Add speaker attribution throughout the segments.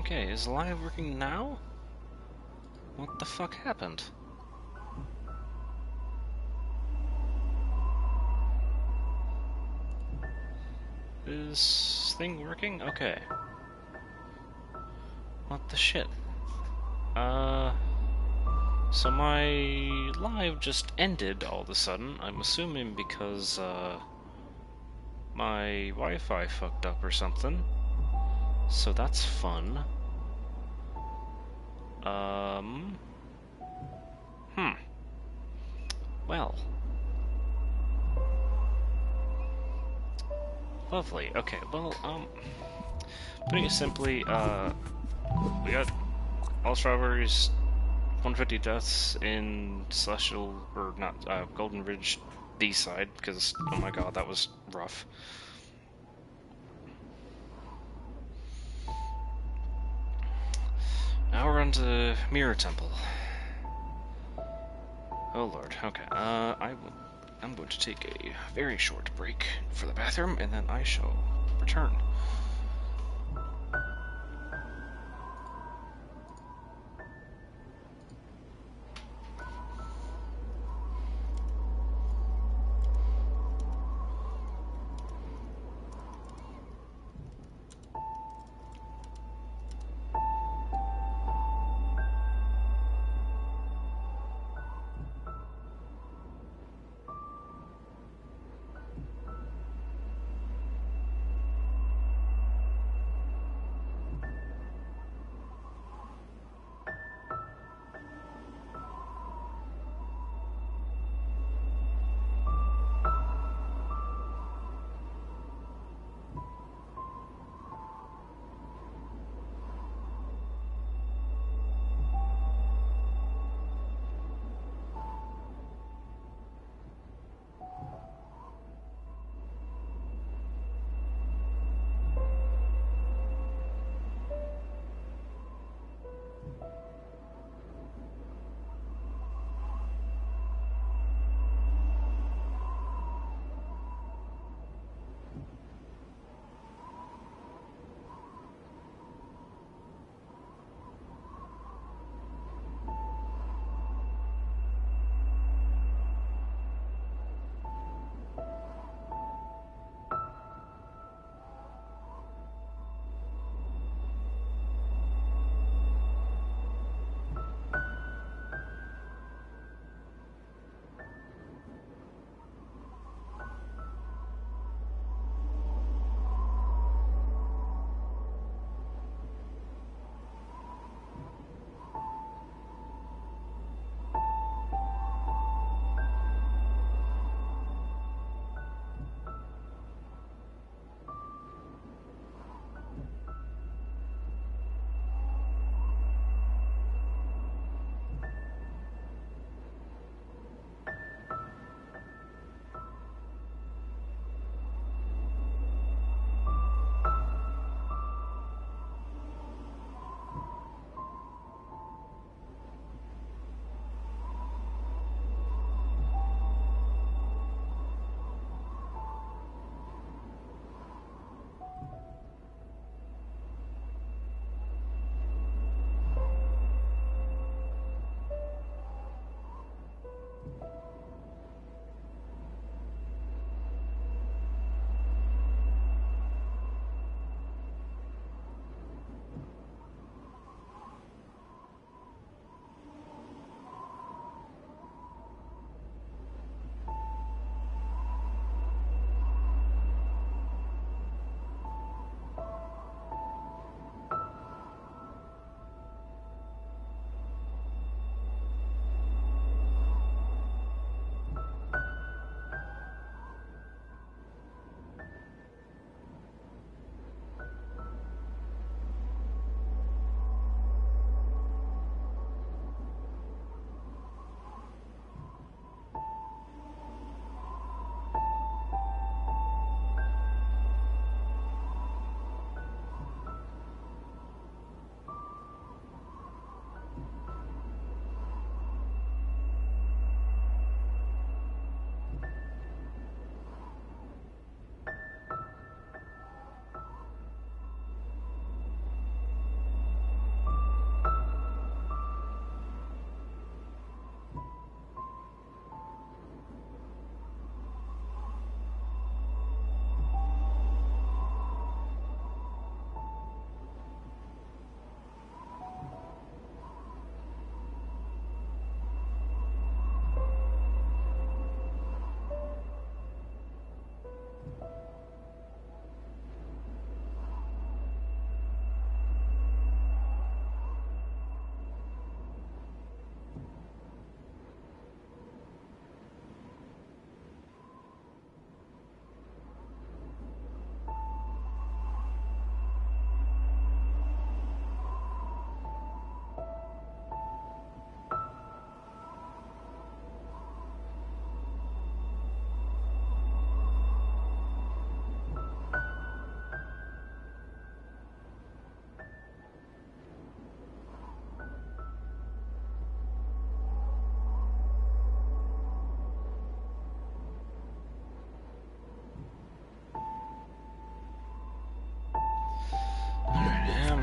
Speaker 1: Okay, is live working now? What the fuck happened? Is thing working? Okay. What the shit? Uh... So my live just ended all of a sudden. I'm assuming because, uh... My Wi-Fi fucked up or something. So that's fun. Um... Hmm. Well... Lovely. Okay, well, um, putting it simply, uh, we got all strawberries, 150 deaths in Celestial, or not, uh, Golden Ridge B side, because, oh my god, that was rough. Now we're on to Mirror Temple. Oh lord, okay, uh, I will I'm going to take a very short break for the bathroom, and then I shall return.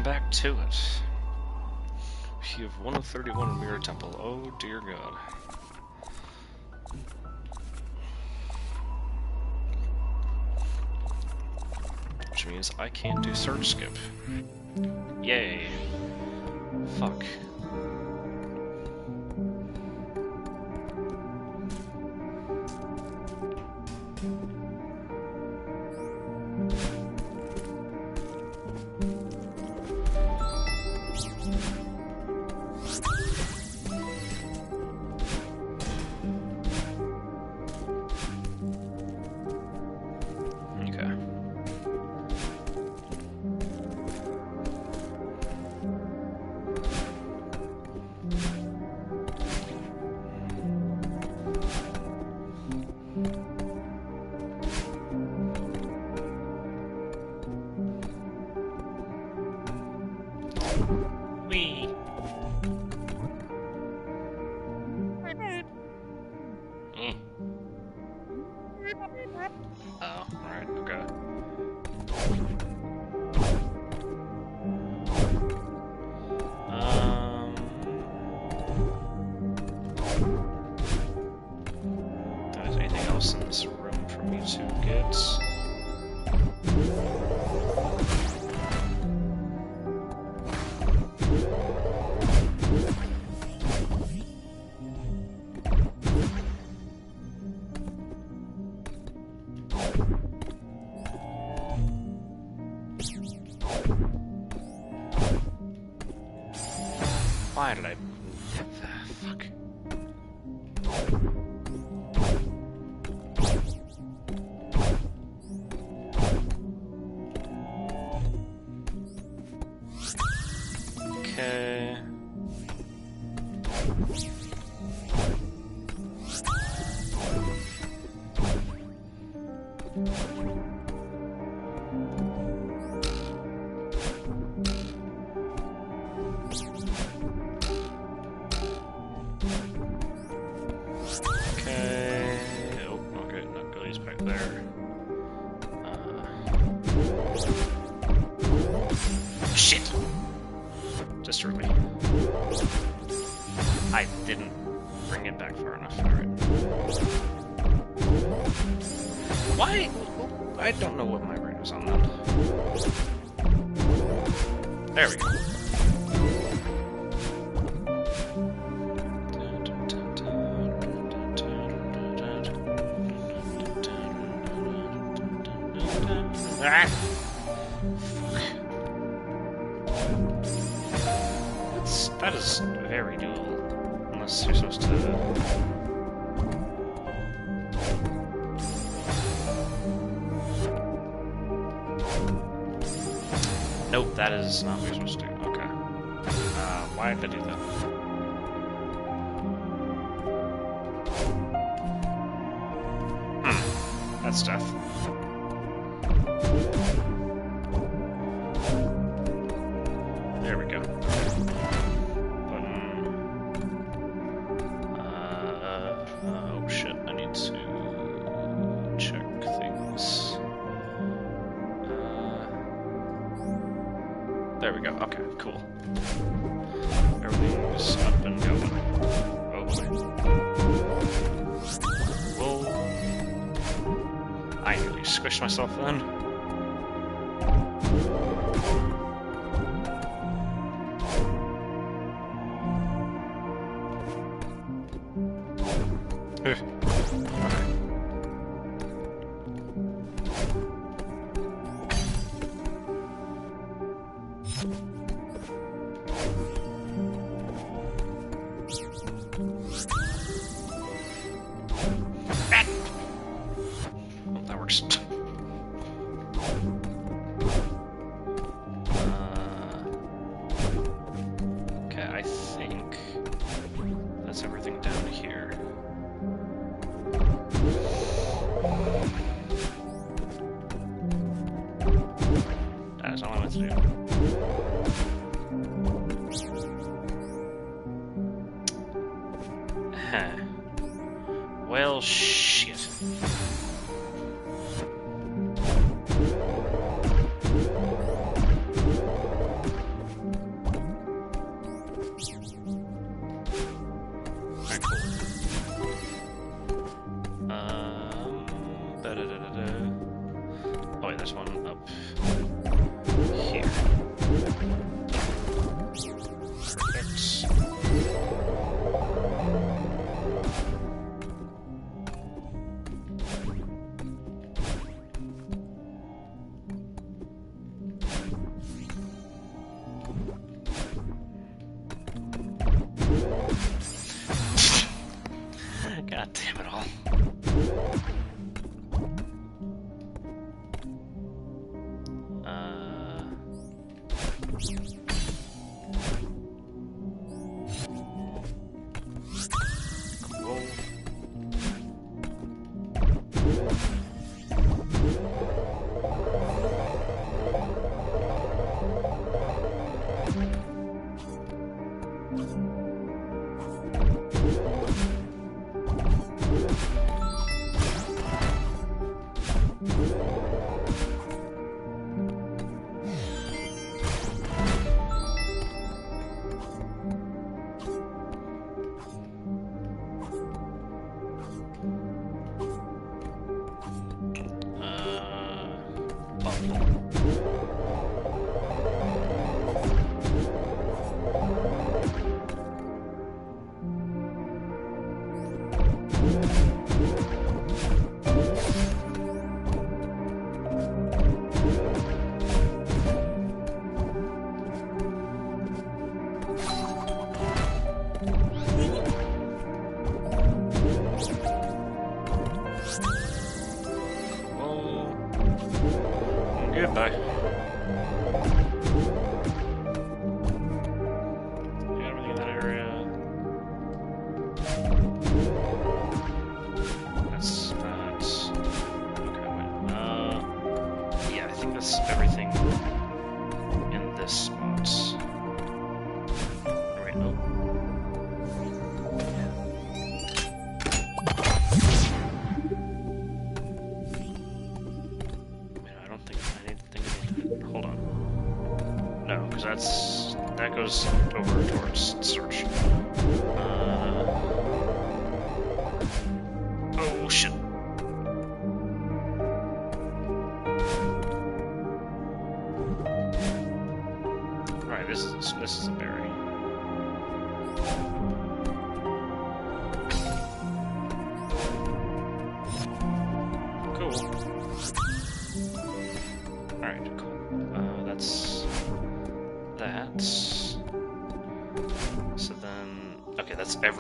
Speaker 1: back to it. You have 131 Mirror Temple. Oh dear god. Which means I can't do search skip. Yay. Fuck. everything down here.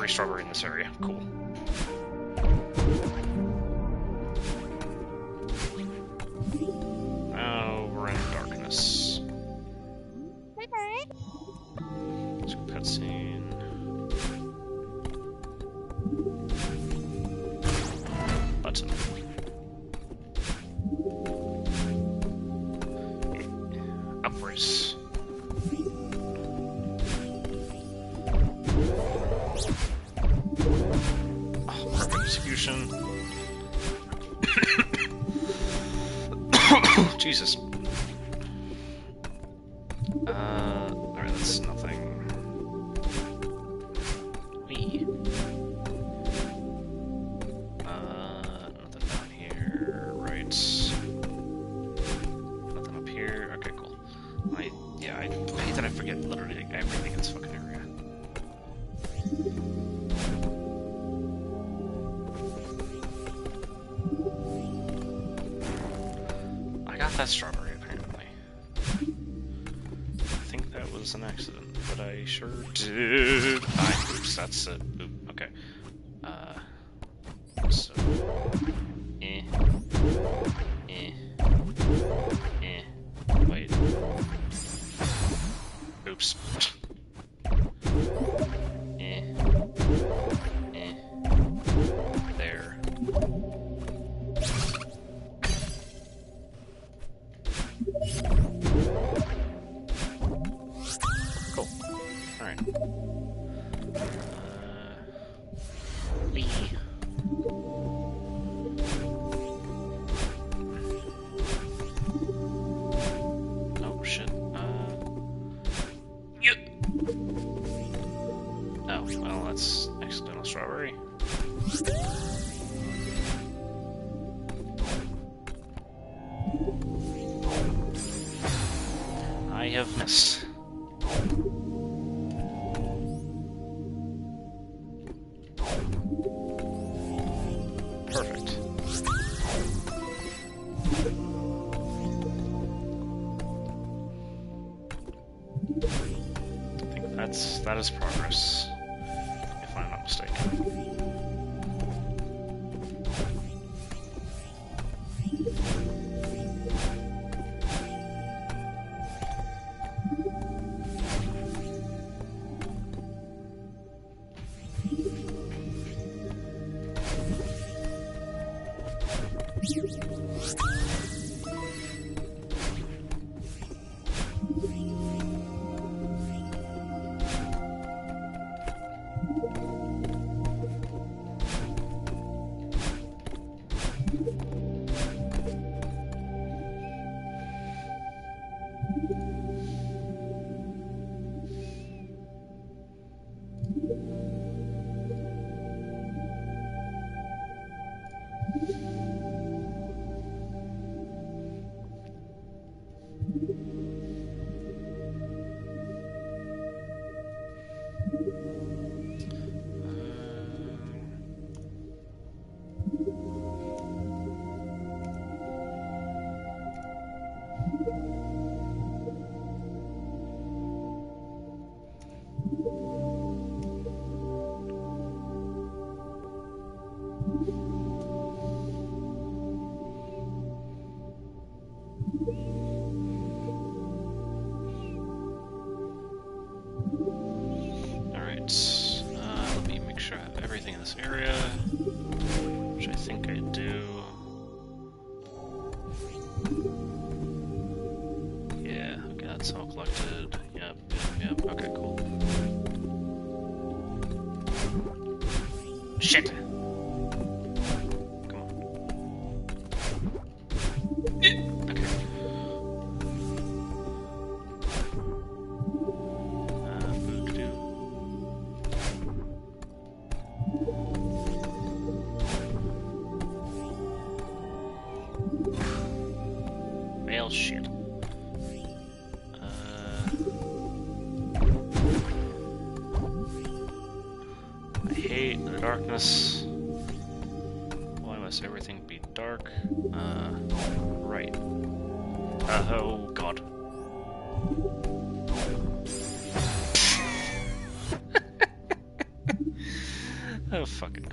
Speaker 1: Strawberry in this area. Cool. I, oops, fucking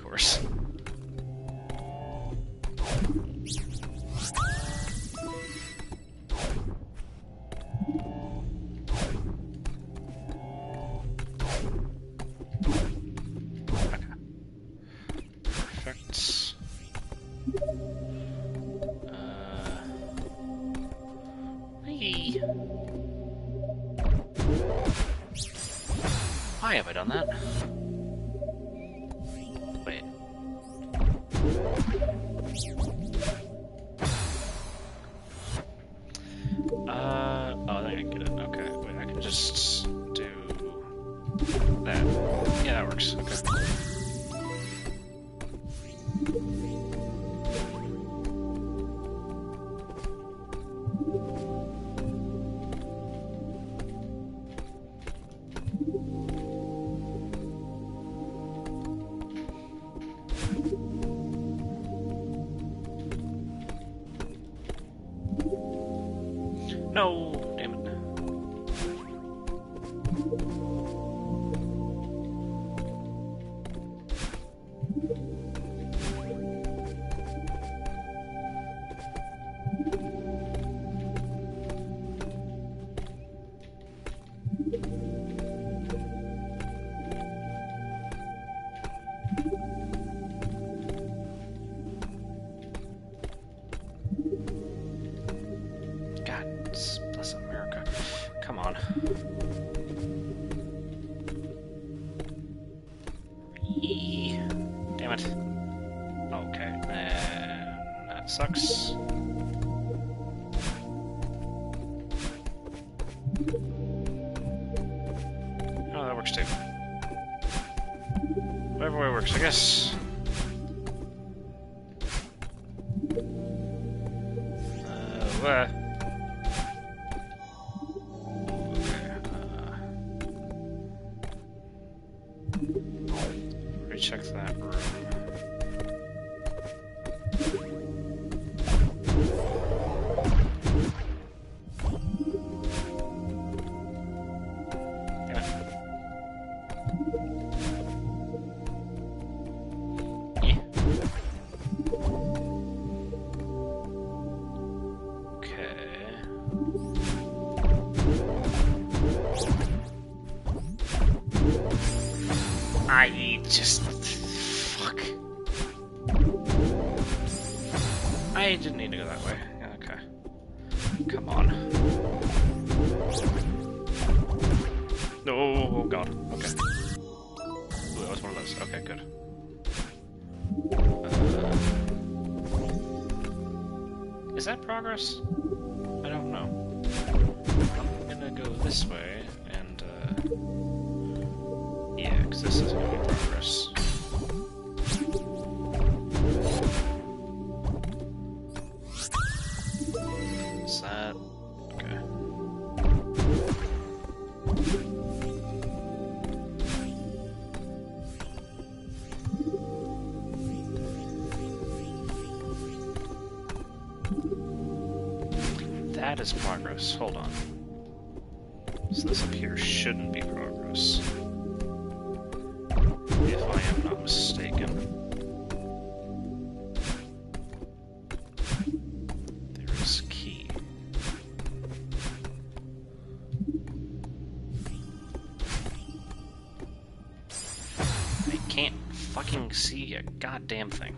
Speaker 1: recheck that room. Is goddamn thing.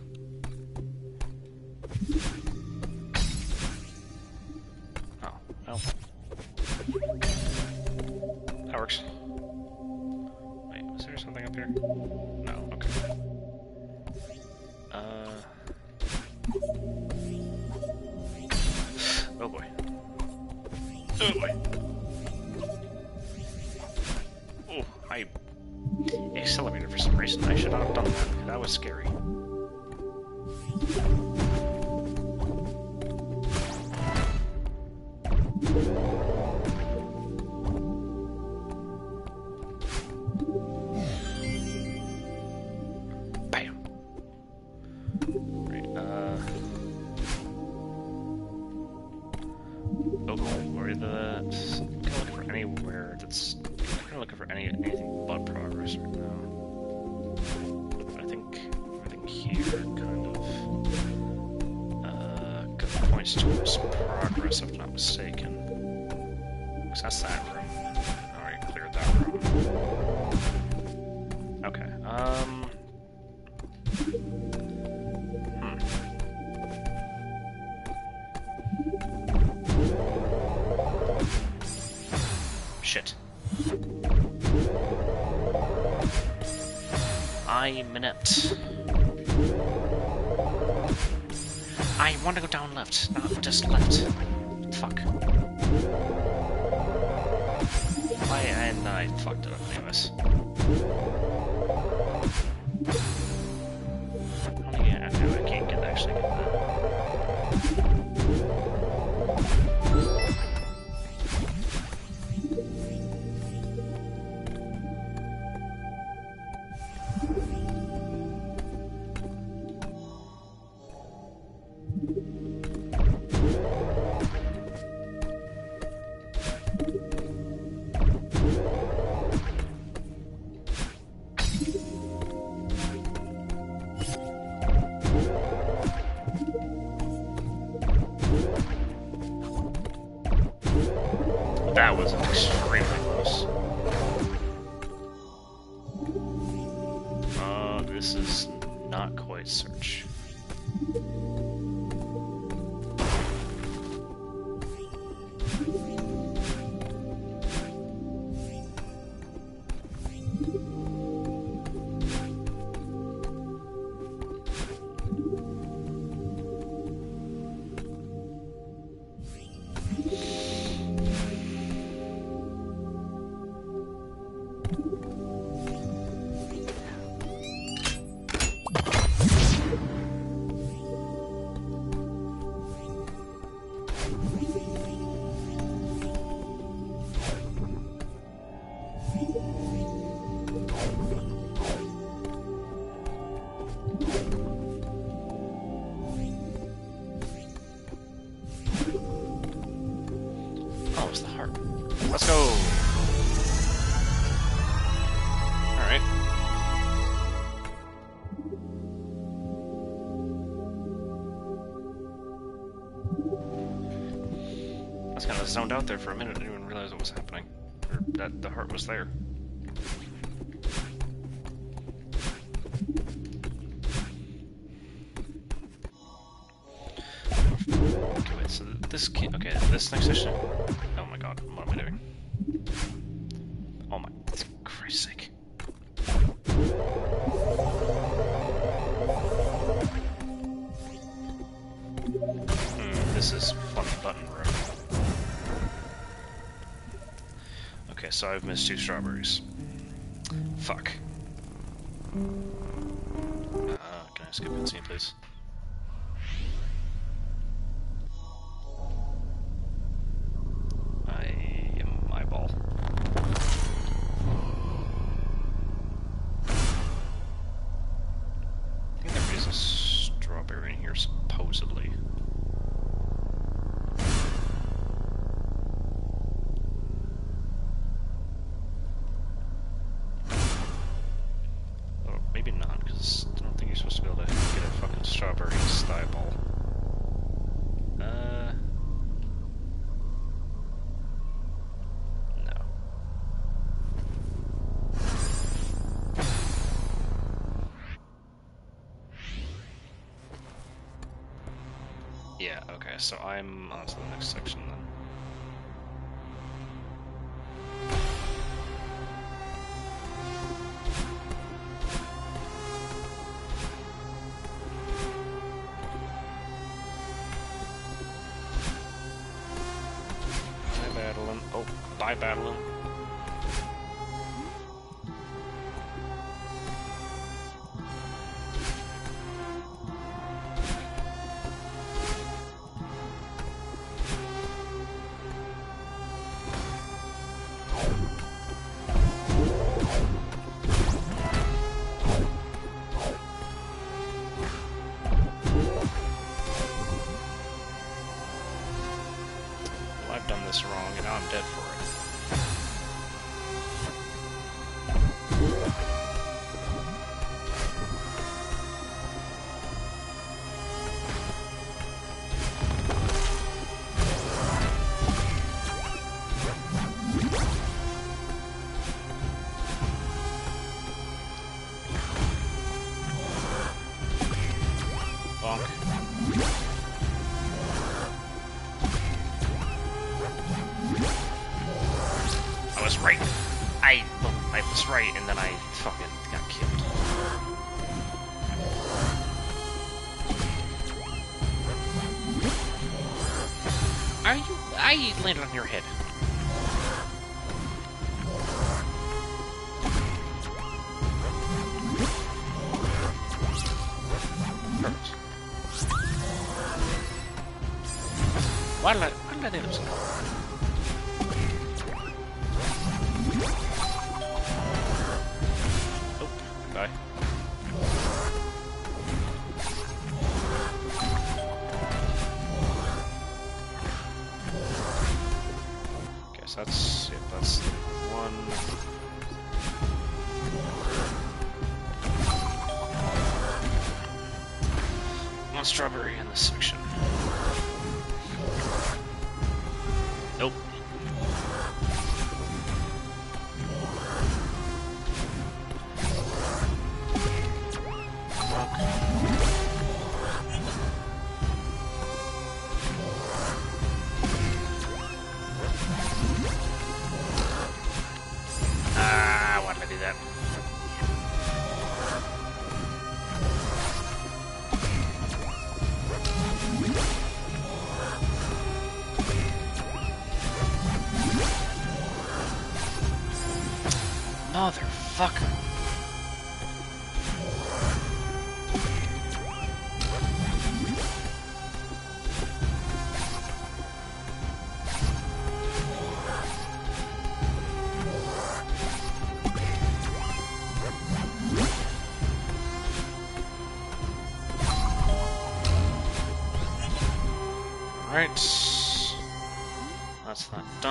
Speaker 1: minute. I want to go down left, not just left. I zoned out there for a minute. I didn't even realize what was happening. Or that the heart was there. Okay, wait, so this okay, this next section I've missed two strawberries. Fuck. Uh, can I skip and scene, please? so I'm on to the next section. landed on your head.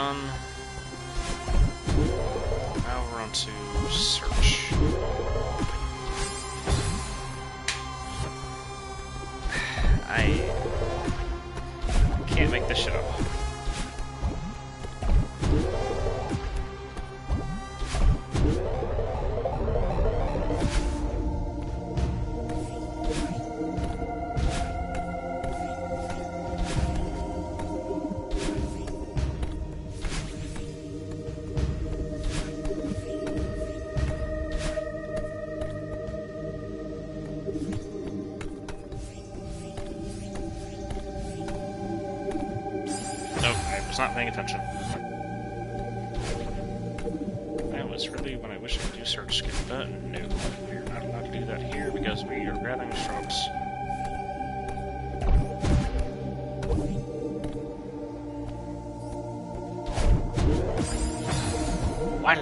Speaker 1: down. was not paying attention. That was really when I wish I could do search skip, but no, we're not allowed to do that here because we are grabbing shrubs.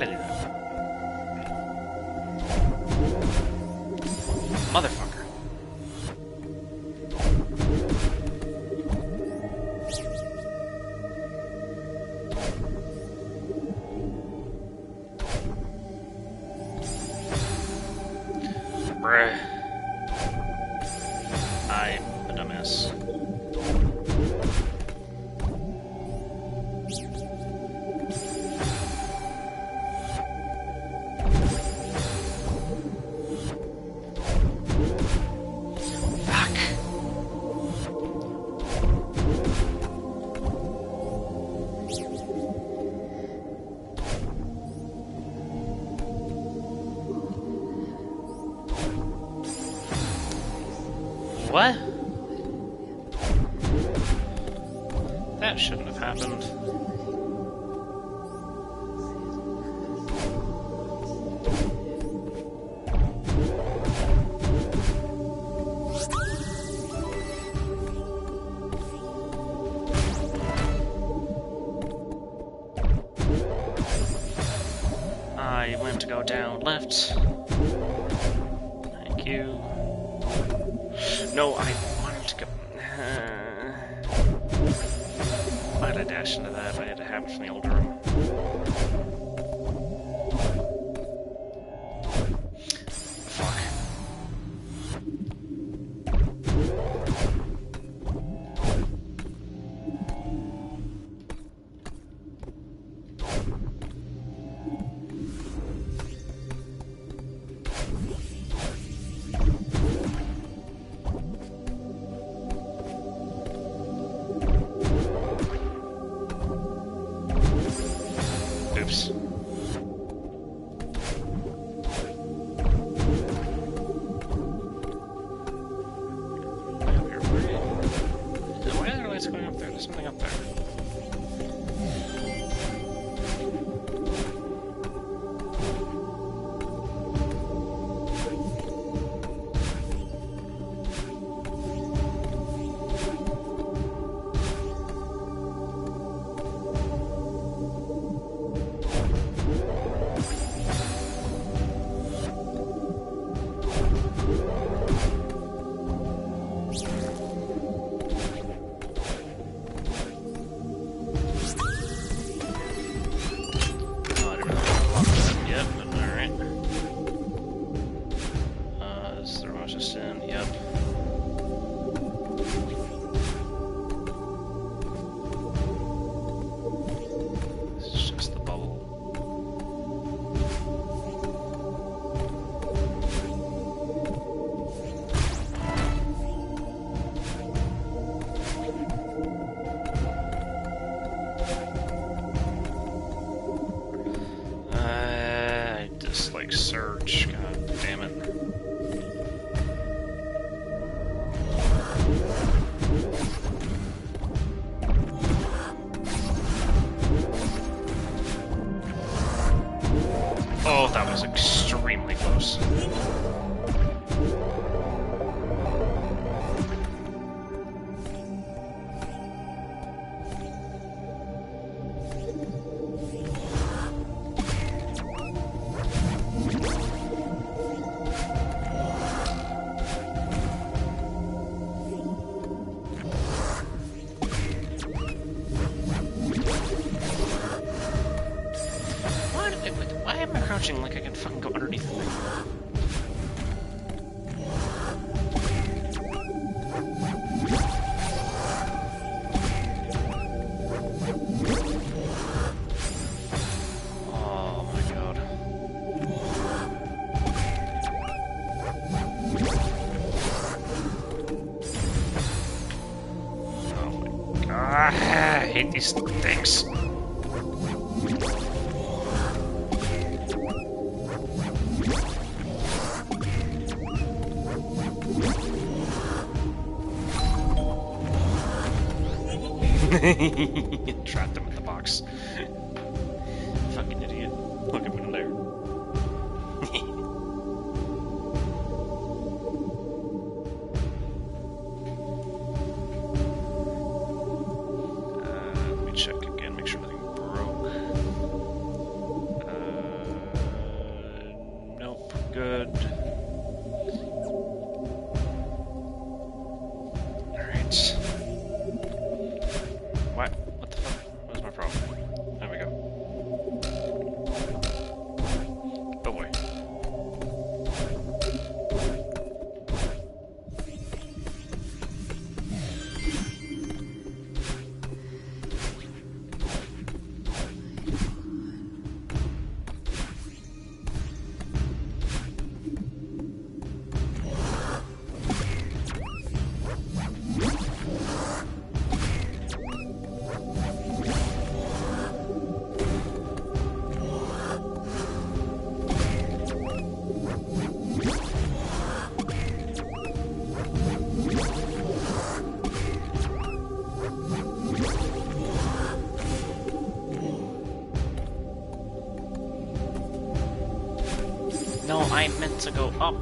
Speaker 1: it? Hate these things. Trapped to go up.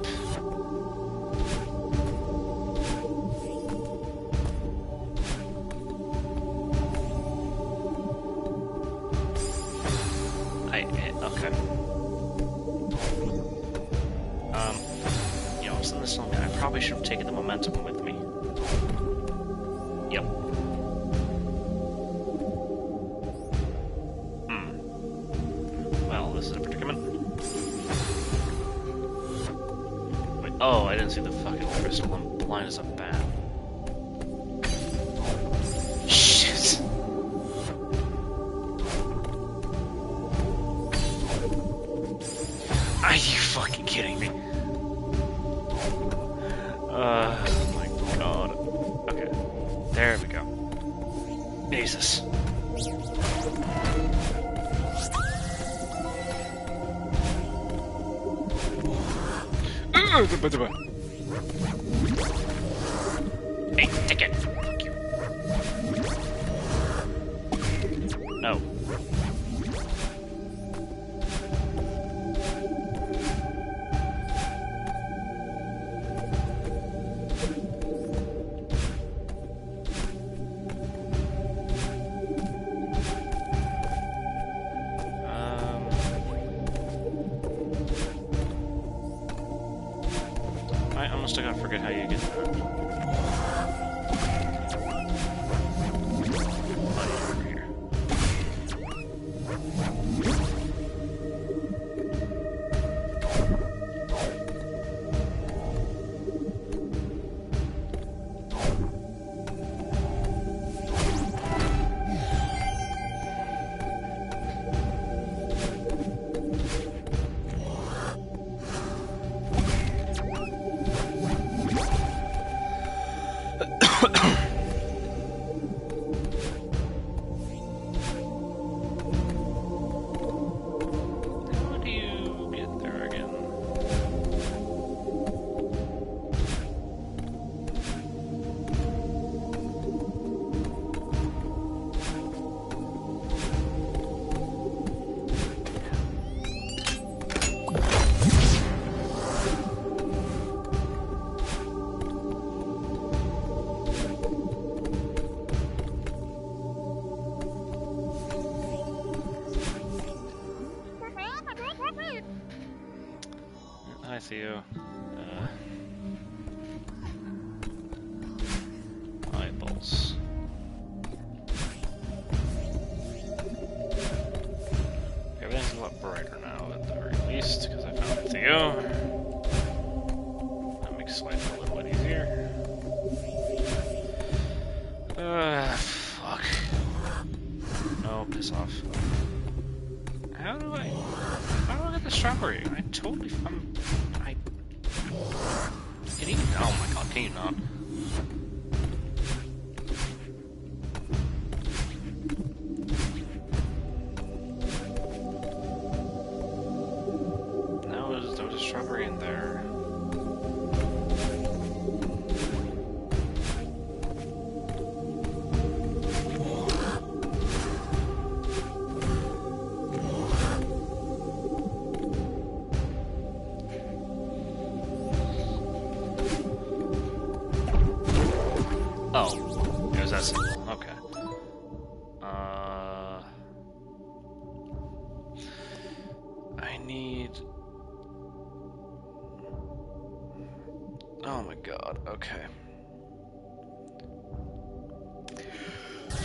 Speaker 1: Спасибо.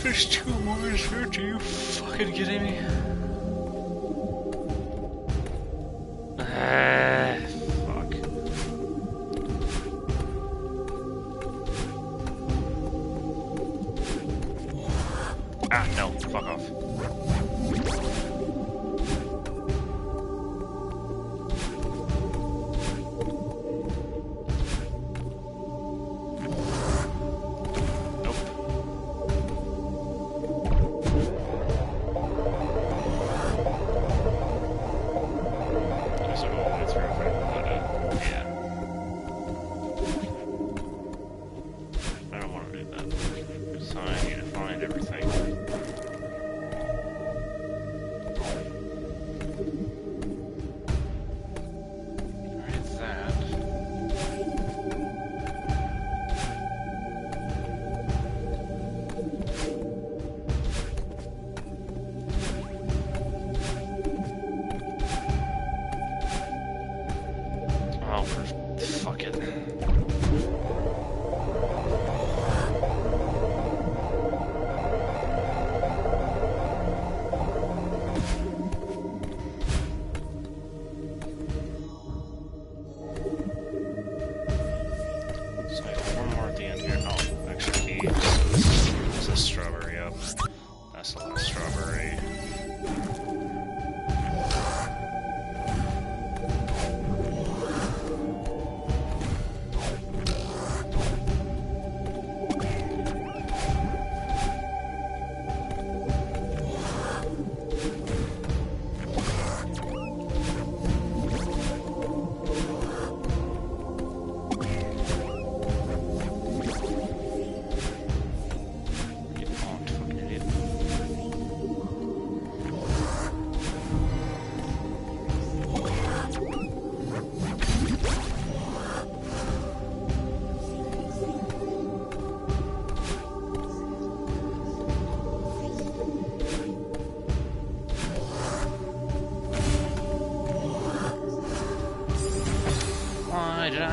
Speaker 1: There's two more in search. Are you fucking kidding me? Ah, fuck. Ah, no. Fuck off.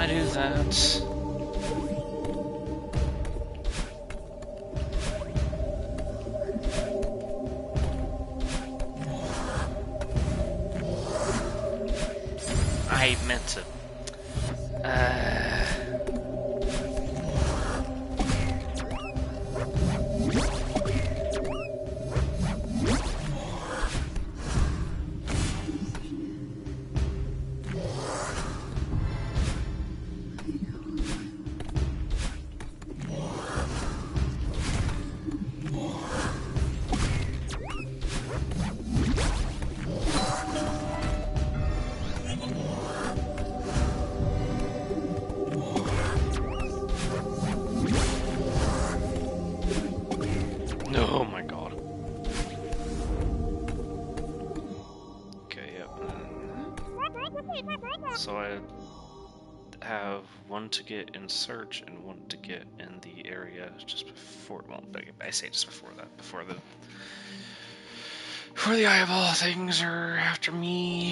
Speaker 1: that is that. want to get in search and want to get in the area just before, well, I say just before that, before the, before the eyeball things are after me.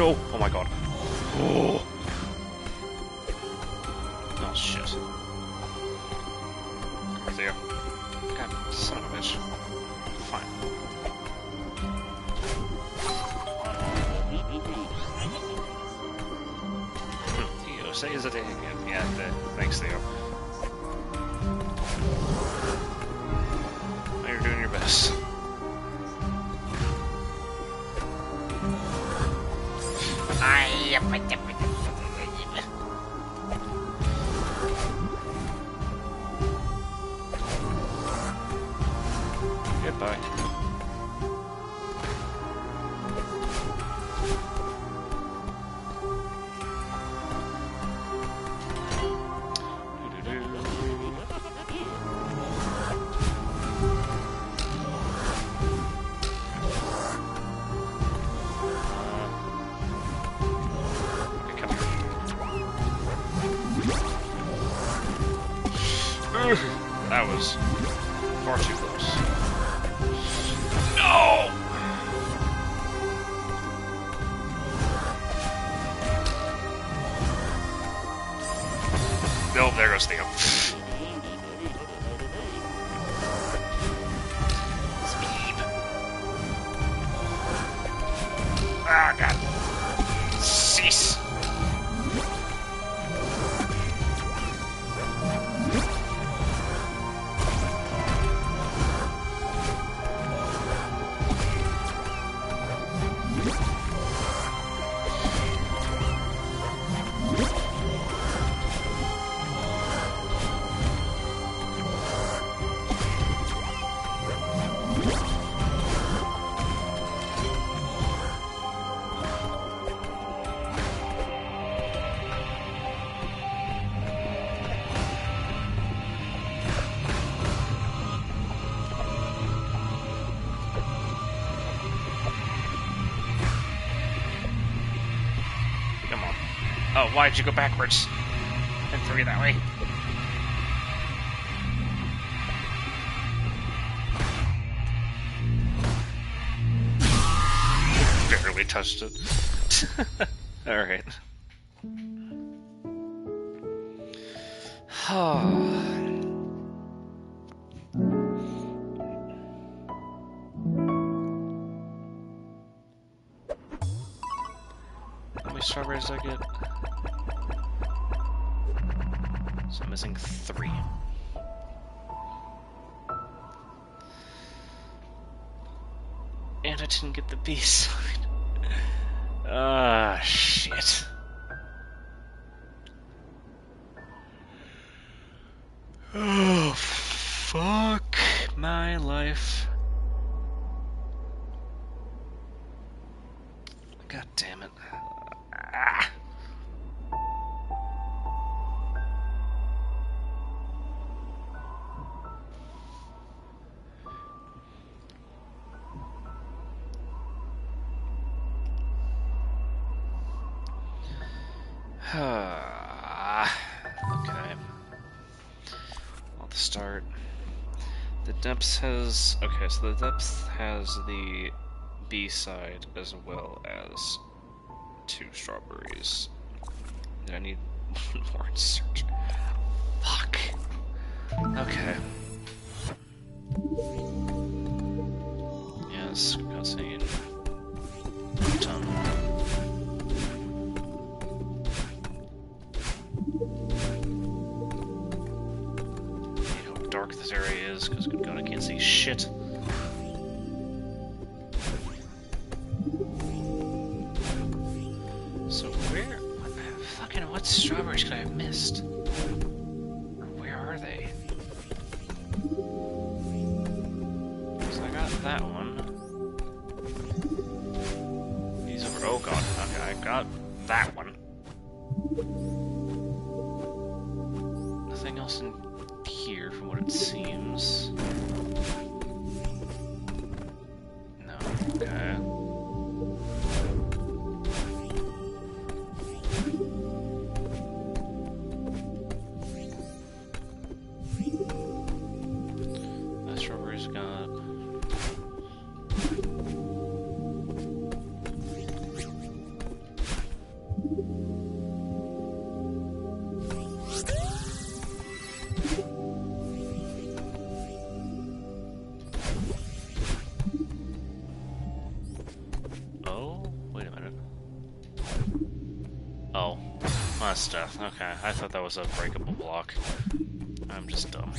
Speaker 1: No! Oh my god. Oh. Oh, why'd you go backwards? And you that way. Barely touched it. Alright. How many strawberries I get? Didn't get the B side. Ah, shit. Oh, fuck my life. God damn it. Ah. okay. I'll start. The depths has okay, so the depth has the B side as well as two strawberries. I need one more in search. Fuck. Okay. Yes, cutscene. Done. Because good god, I can't see shit. So where... What, fucking what strawberries could I have missed? Where are they? Oh, that's death. Okay, I thought that was a breakable block. I'm just dumb.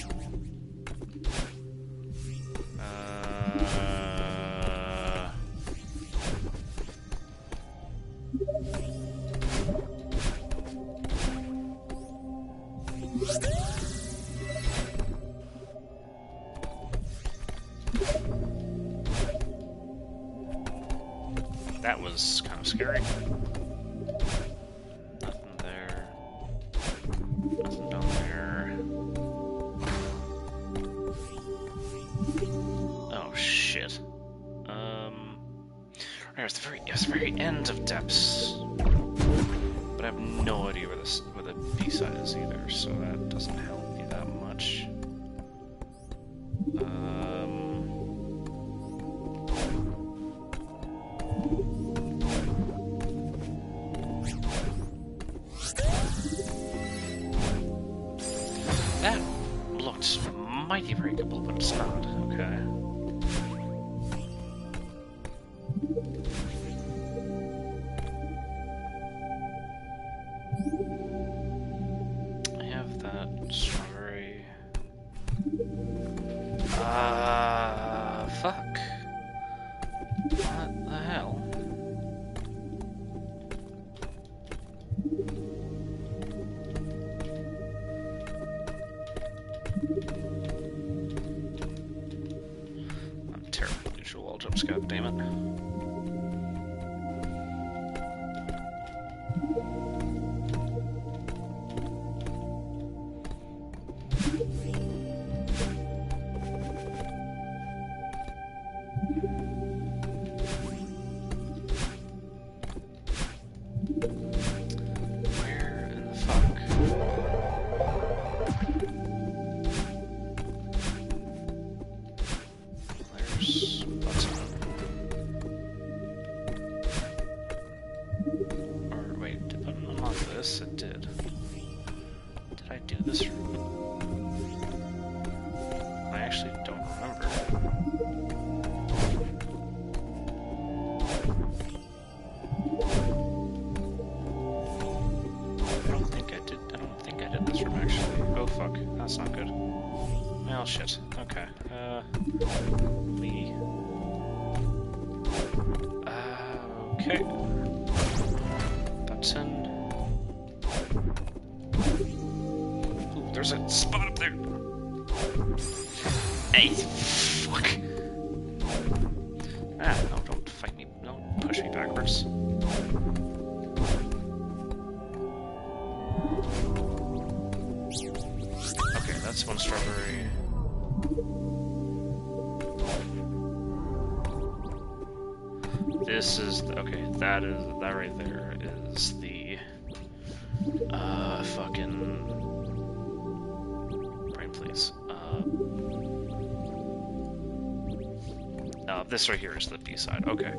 Speaker 1: this right here is the B side. Okay,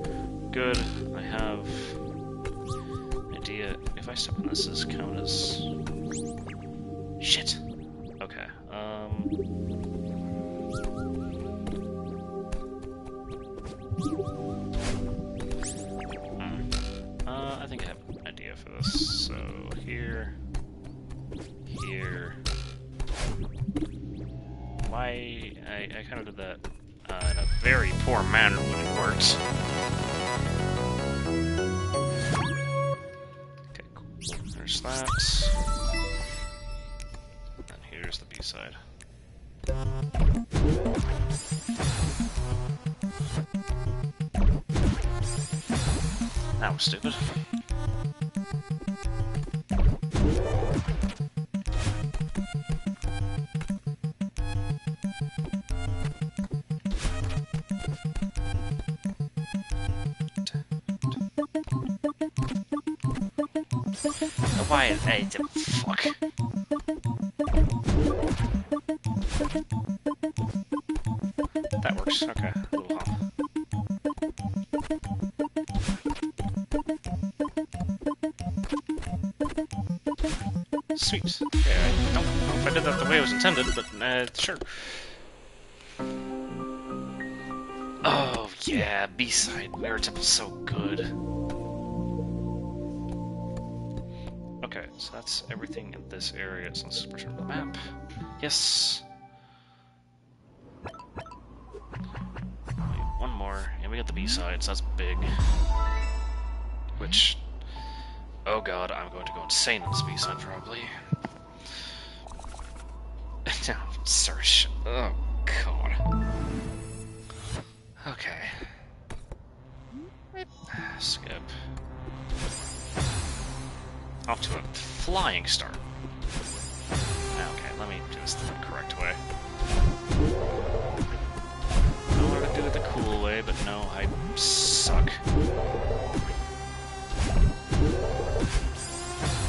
Speaker 1: good. I have idea. If I step on this, does count as Hey, the fuck. That works, okay. Sweet. Yeah, I don't know if I did that the way it was intended, but uh, sure. Oh, yeah, B-side. Mirror Temple's so good. Everything in this area, so let's just return to the map. Yes! Wait, one more, and we got the B-sides, that's big. Which, oh god, I'm going to go insane on this B-side, probably. no, search. Oh god. Okay. Skip. Off to it flying start. Okay, let me do this the correct way. I wanted to do it the cool way, but no, I suck.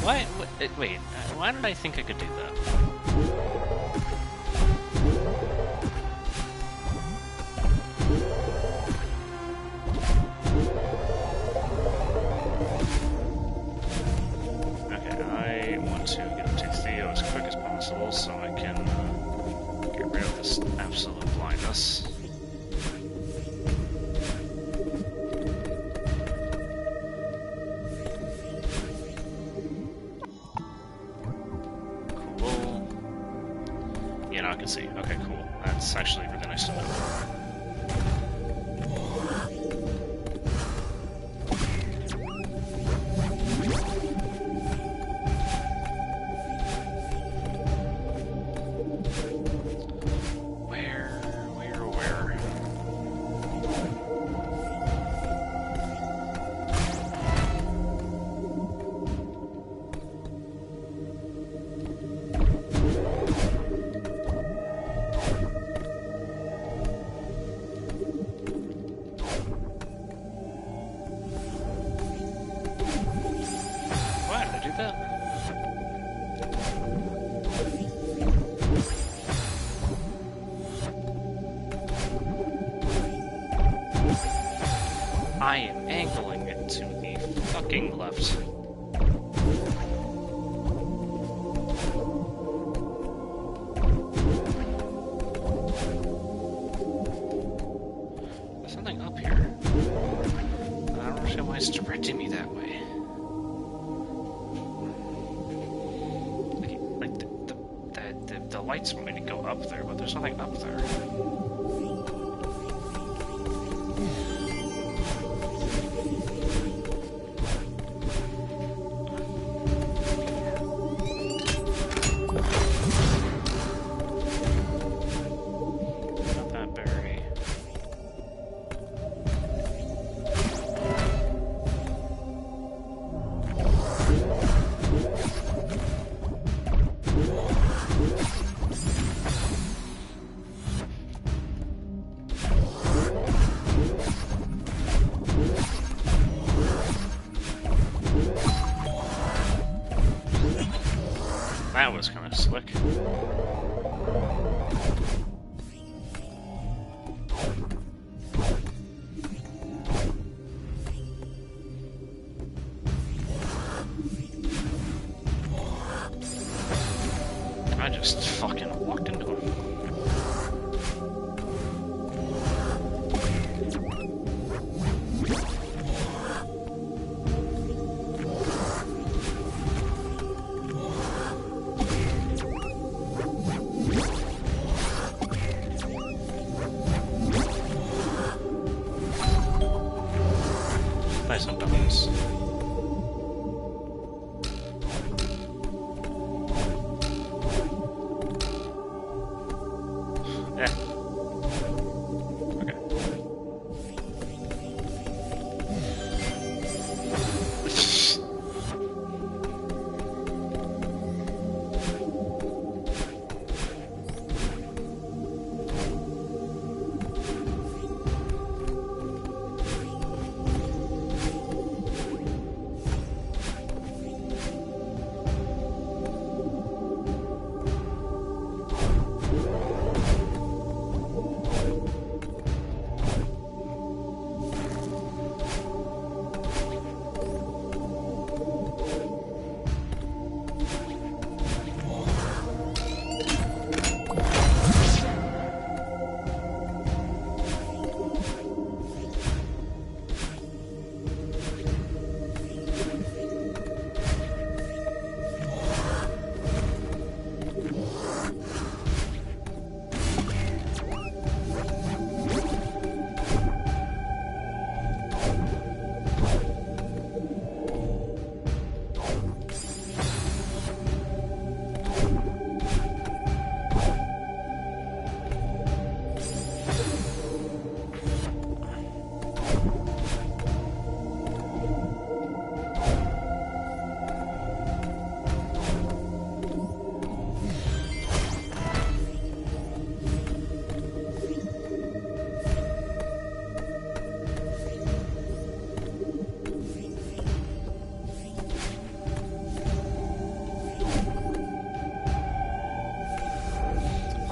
Speaker 1: Why? Uh, wait, uh, why did I think I could do that? News.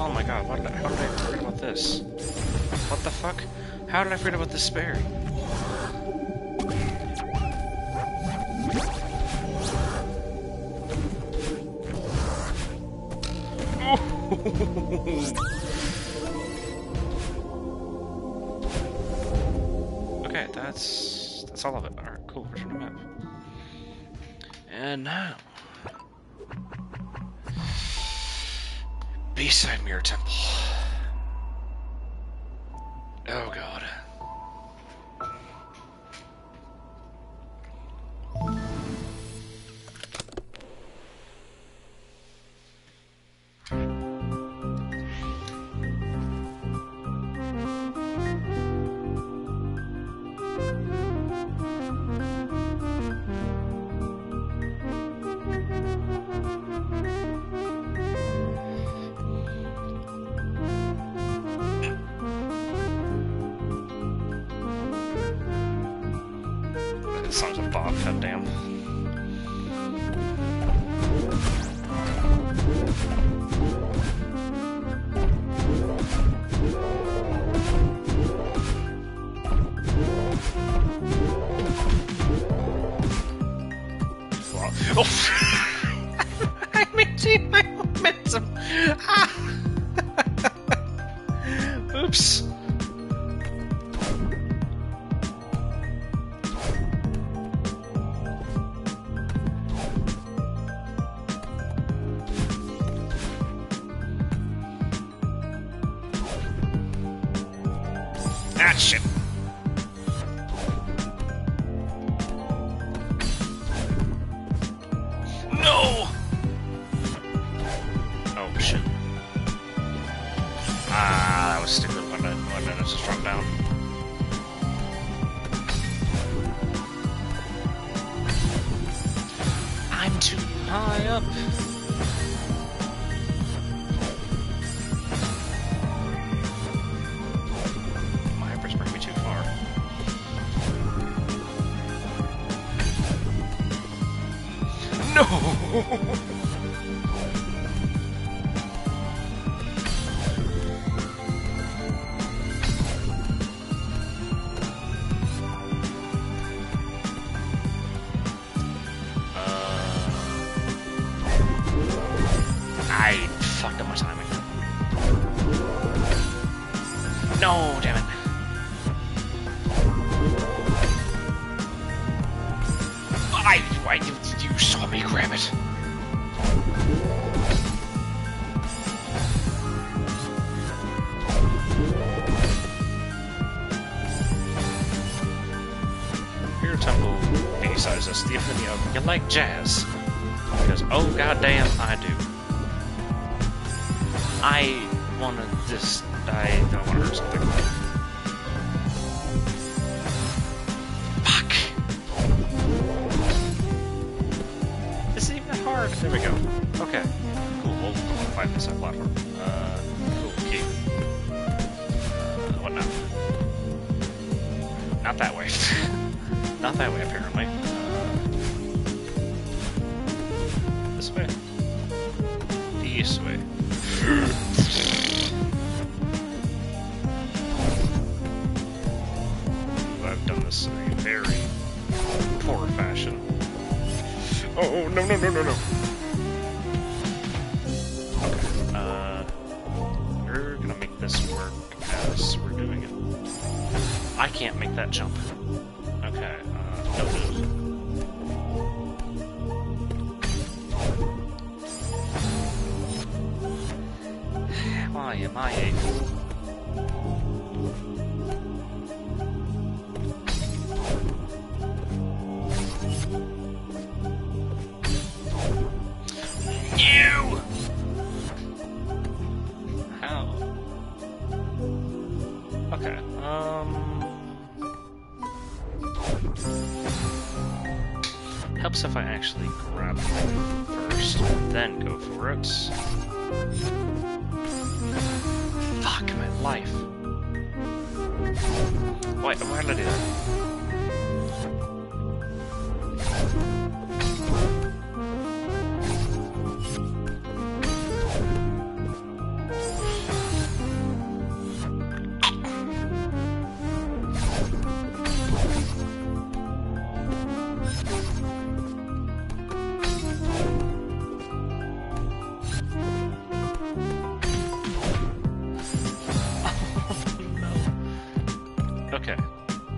Speaker 1: Oh my god, What? did I, how did I forget about this? What the fuck? How did I forget about this spare? okay, that's that's all of it. Alright, cool, version of map. And now B Side Mirror Temple.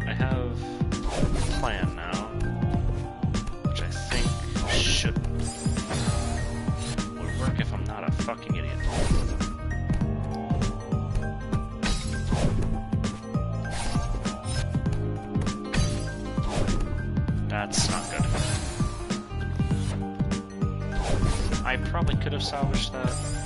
Speaker 1: I have a plan now, which I think should would work if I'm not a fucking idiot. That's not good. I probably could have salvaged that.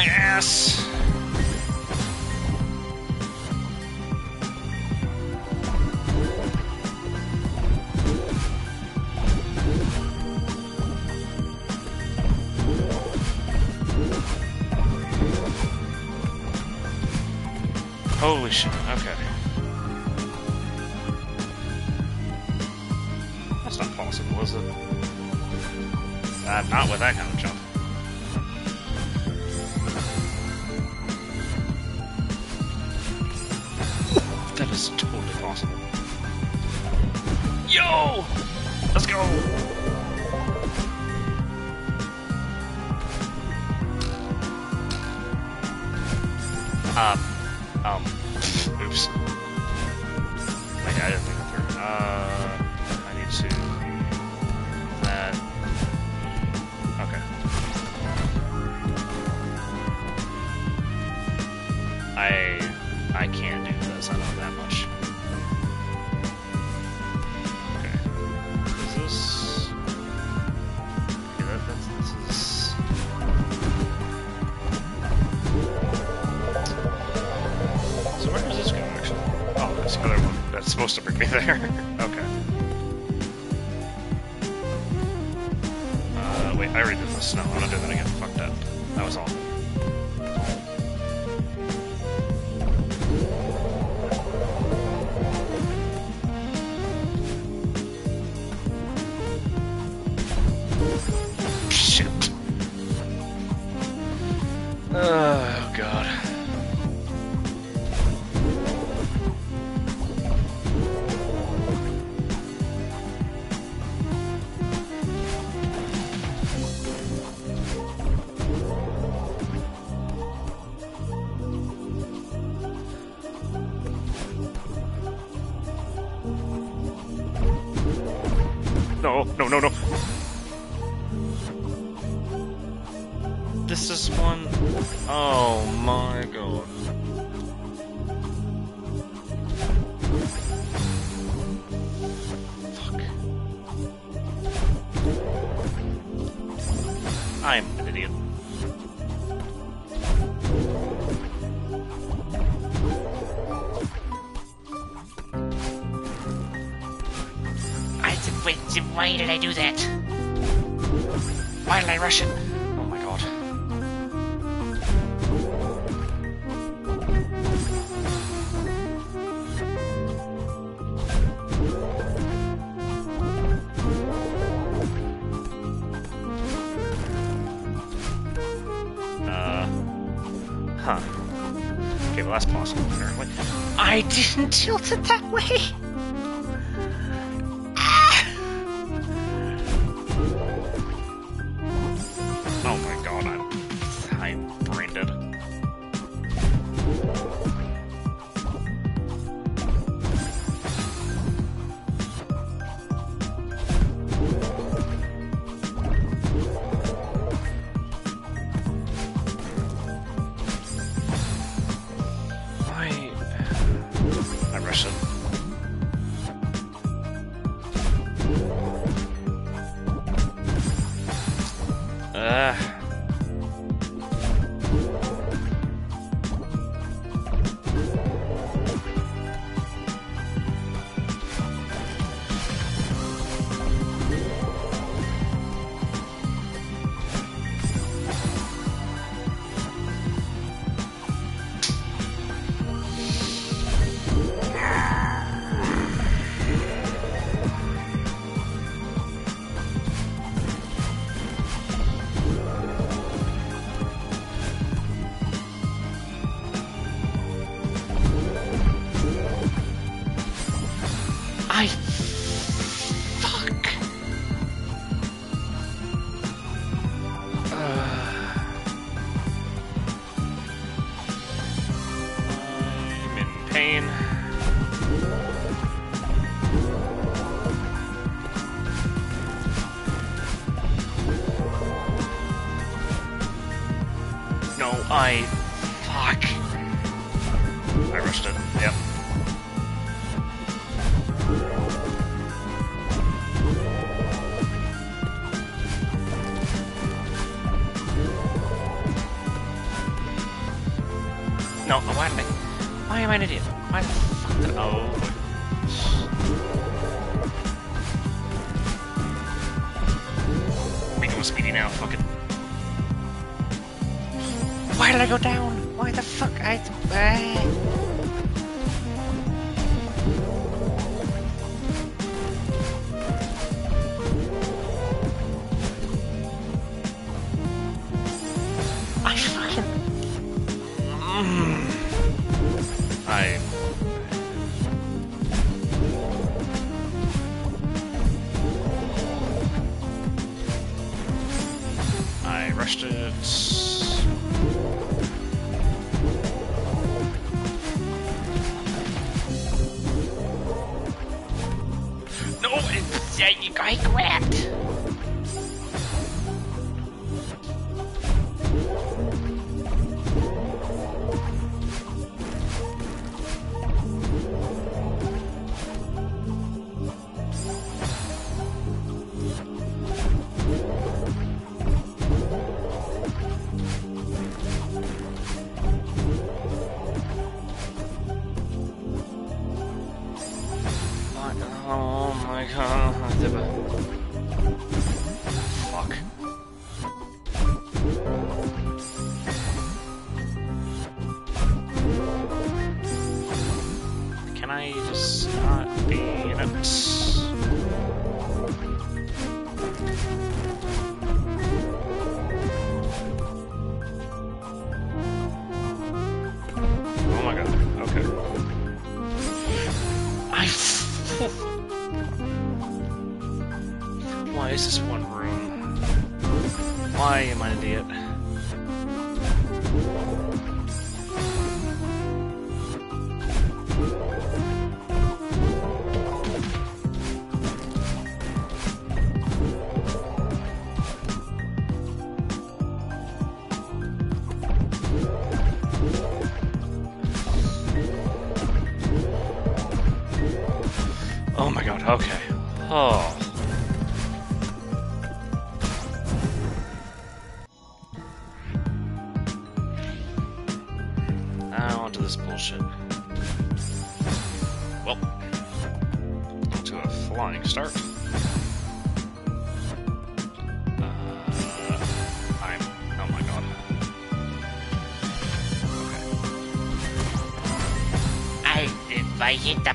Speaker 1: My ass? I'm an idiot.
Speaker 2: I said, wait, why did I do that? Why did I rush it? I didn't tilt it that way.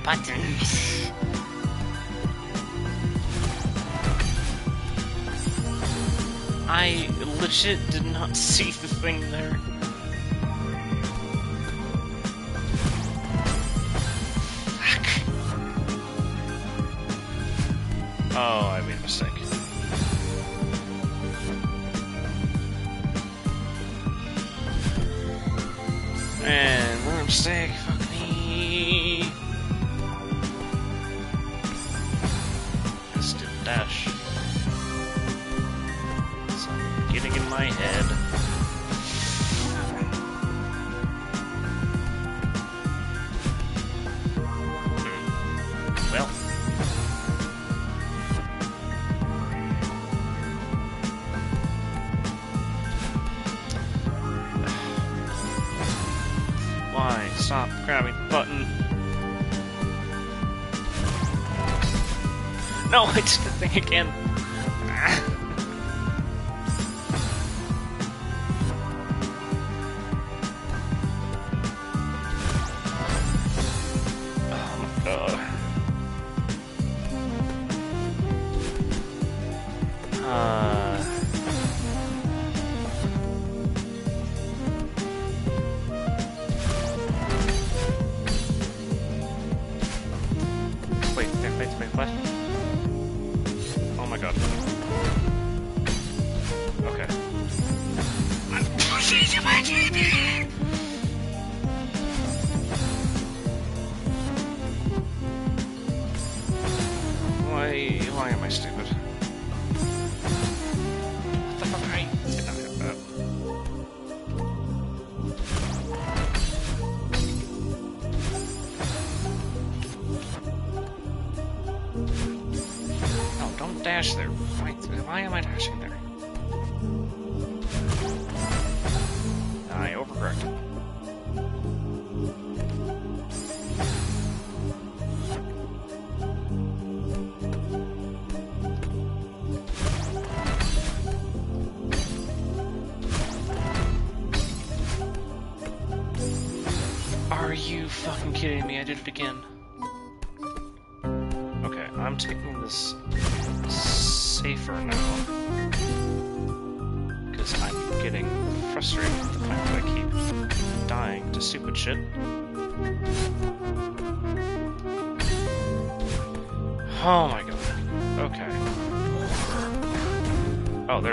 Speaker 1: buttons. I legit did not see the thing there. Fuck. Oh, I made a mistake. And one mistake.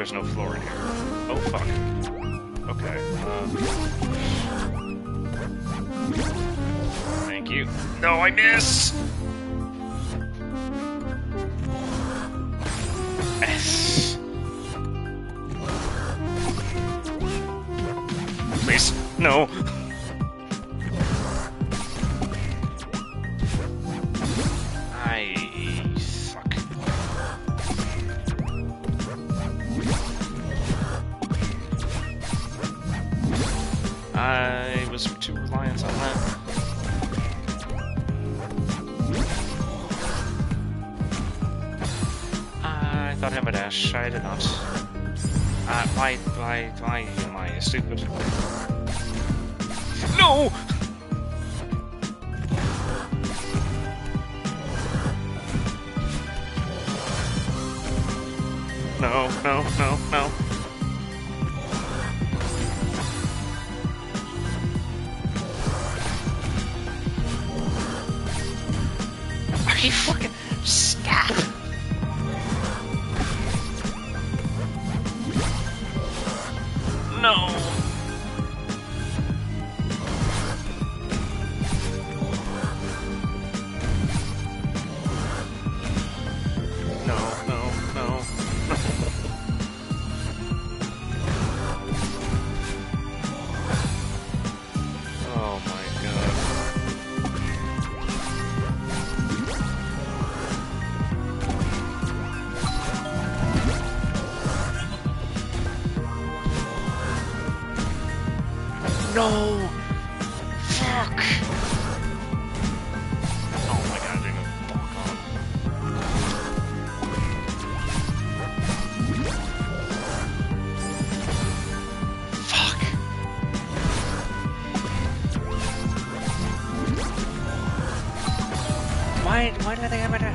Speaker 1: there is no floor in here. Oh, fuck. Okay. Um. Thank you. No, I miss!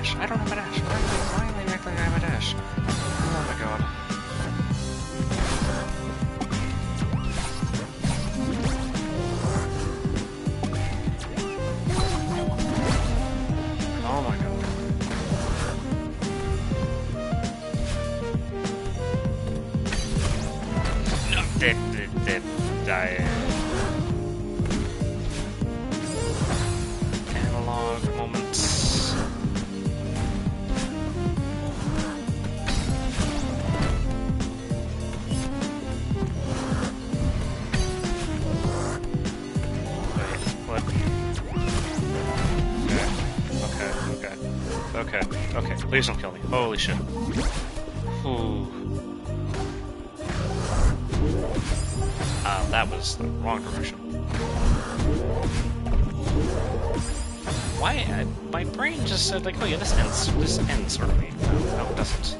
Speaker 2: Dash? I don't have a dash. Why, why, why do they act like I have a dash?
Speaker 1: Oh my god. Oh my god. Dead, dead, dead. Analog moments. Okay, okay. Please don't kill me. Holy shit. Ooh. Uh, that was the wrong direction. Why? I, my brain just said like, oh yeah, this ends. This ends early. No, no, it doesn't.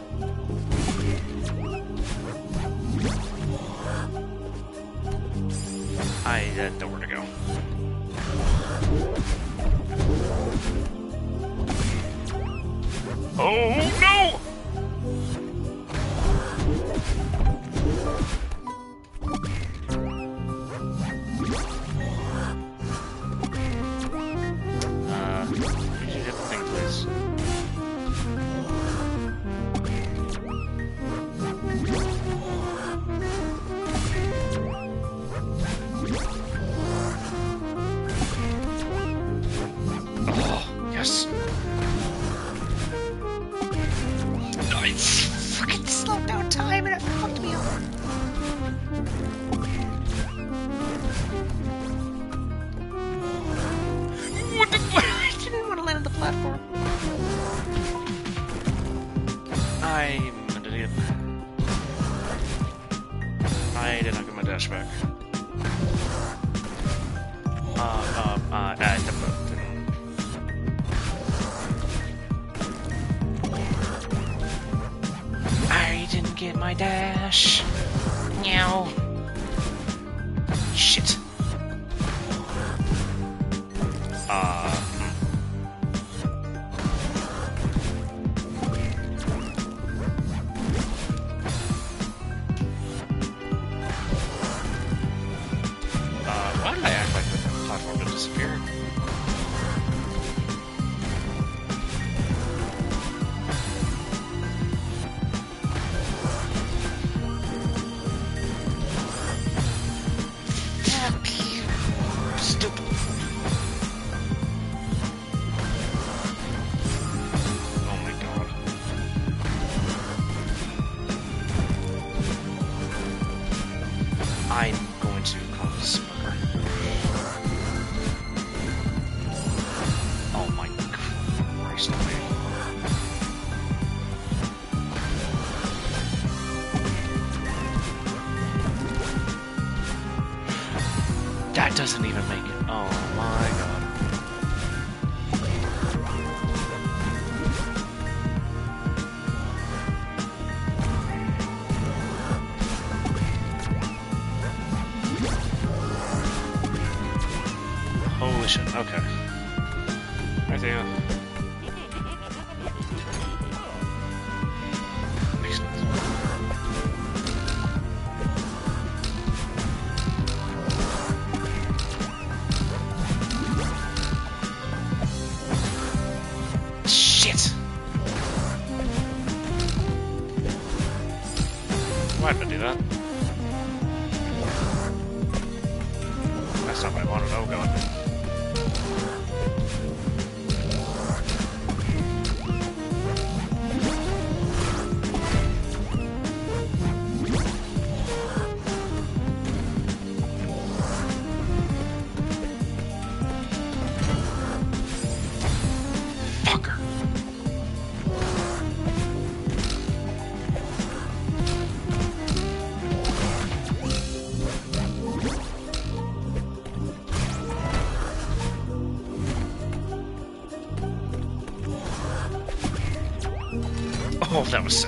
Speaker 1: I uh, know where to go. Oh no! That was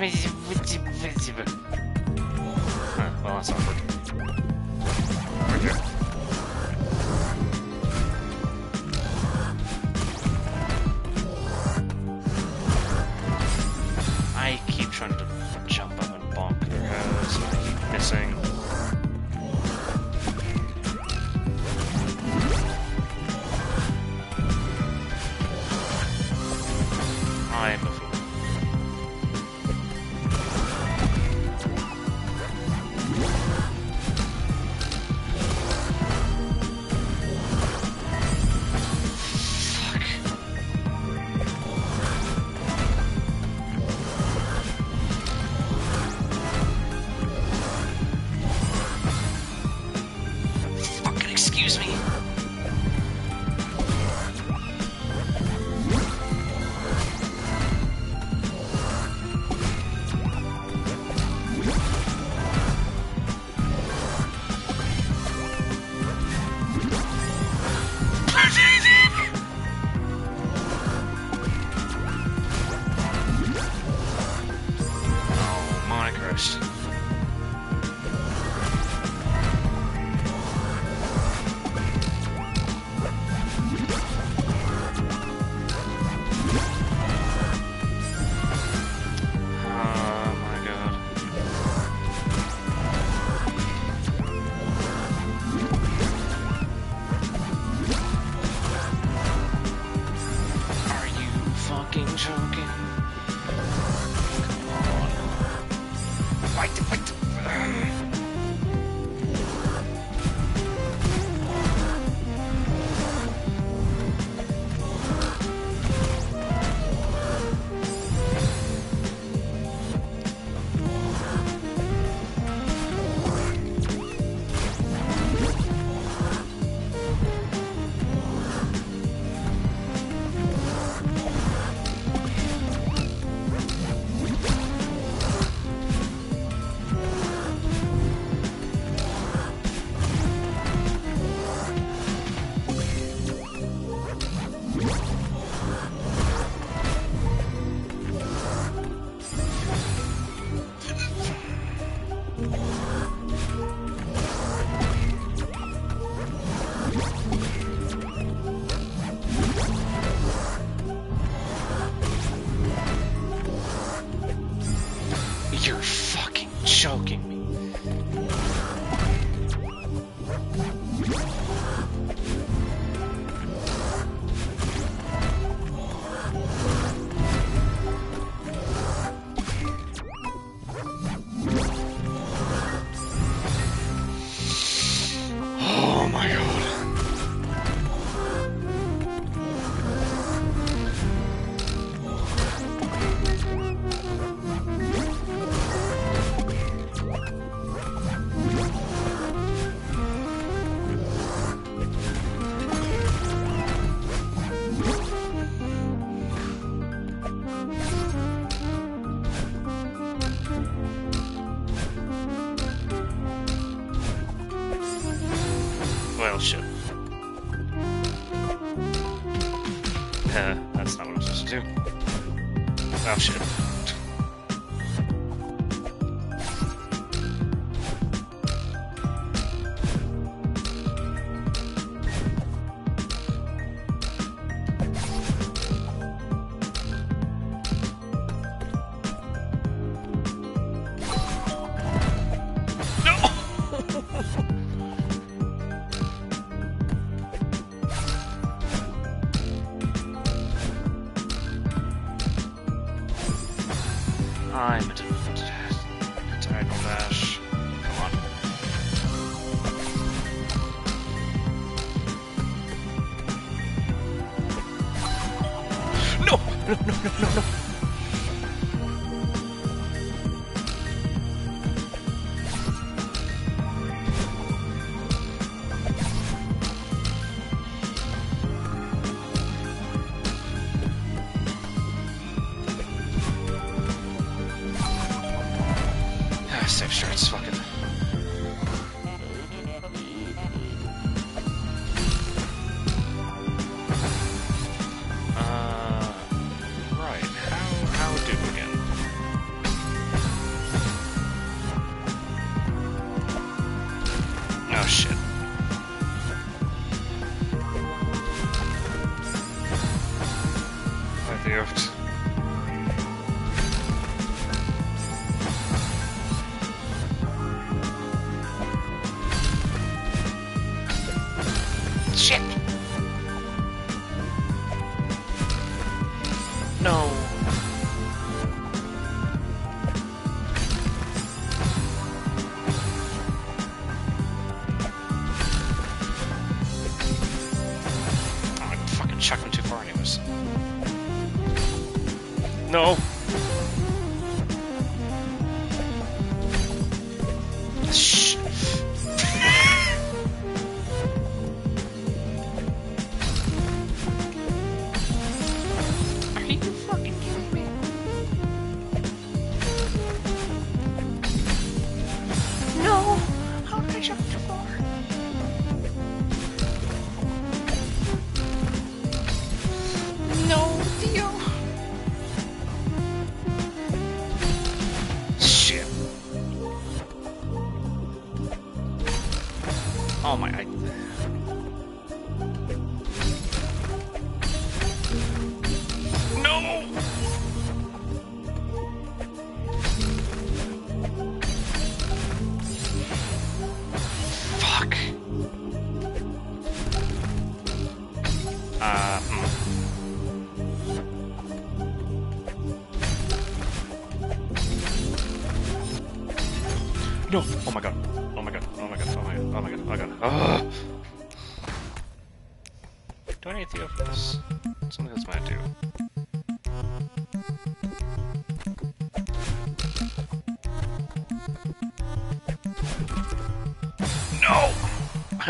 Speaker 1: mais c'est possible. shit.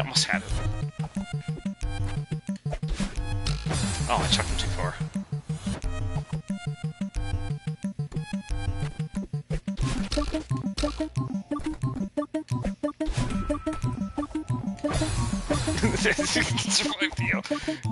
Speaker 1: I almost had it. Oh, I chucked him too far. survived you.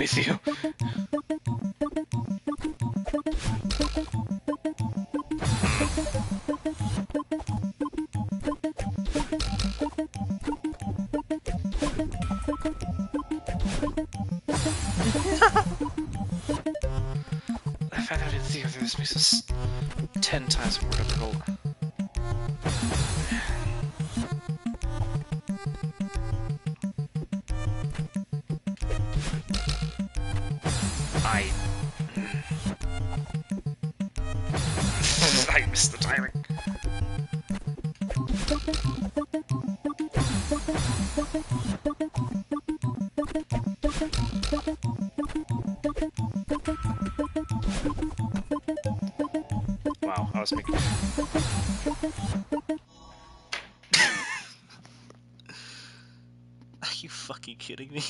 Speaker 1: With me, fucking kidding me?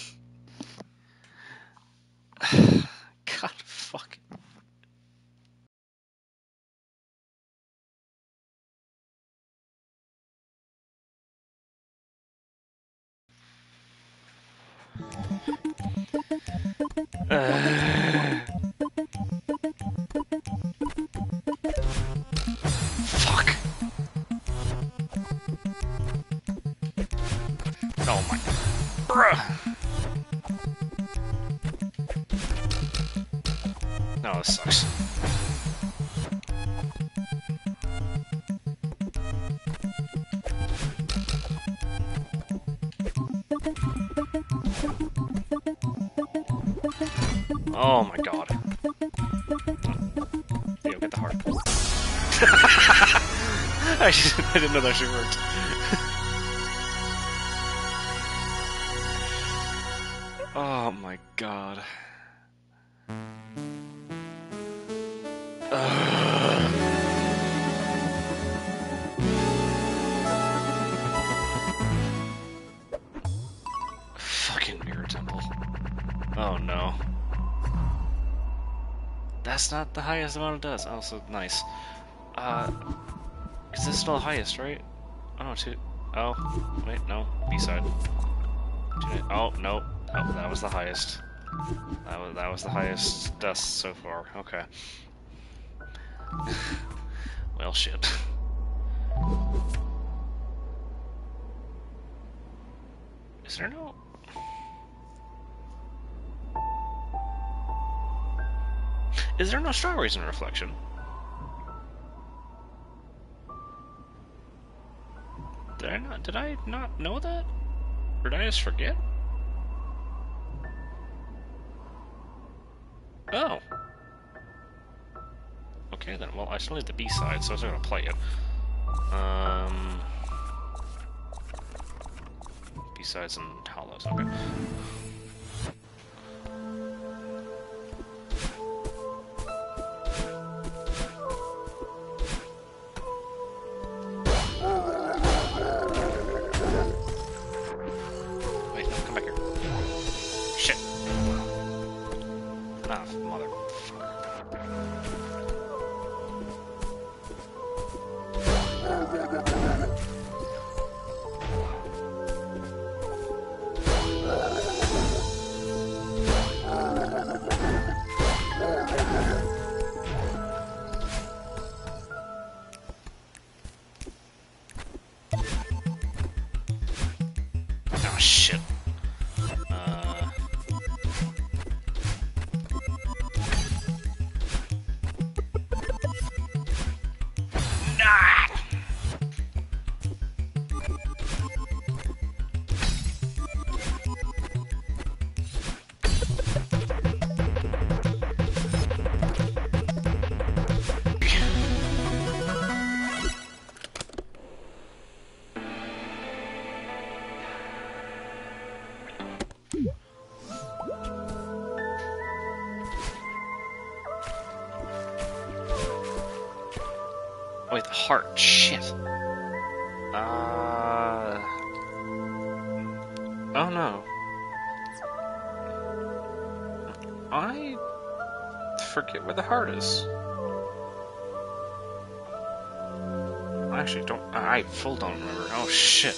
Speaker 1: Didn't know that actually worked. oh my god. Fucking mirror temple. Oh no. That's not the highest amount it does. Oh, also, nice. Still the highest, right? Oh no, two. Oh, wait, no. B-side. Oh no. Oh, that was the highest. That was, that was the highest dust so far. Okay. well, shit. Is there no... Is there no strawberries in reflection? Not? Did I not know that? Or did I just forget? Oh. Okay then. Well, I still need the B side, so I was gonna play it. Um. B sides and hollows. Okay. full don't remember. Oh, shit.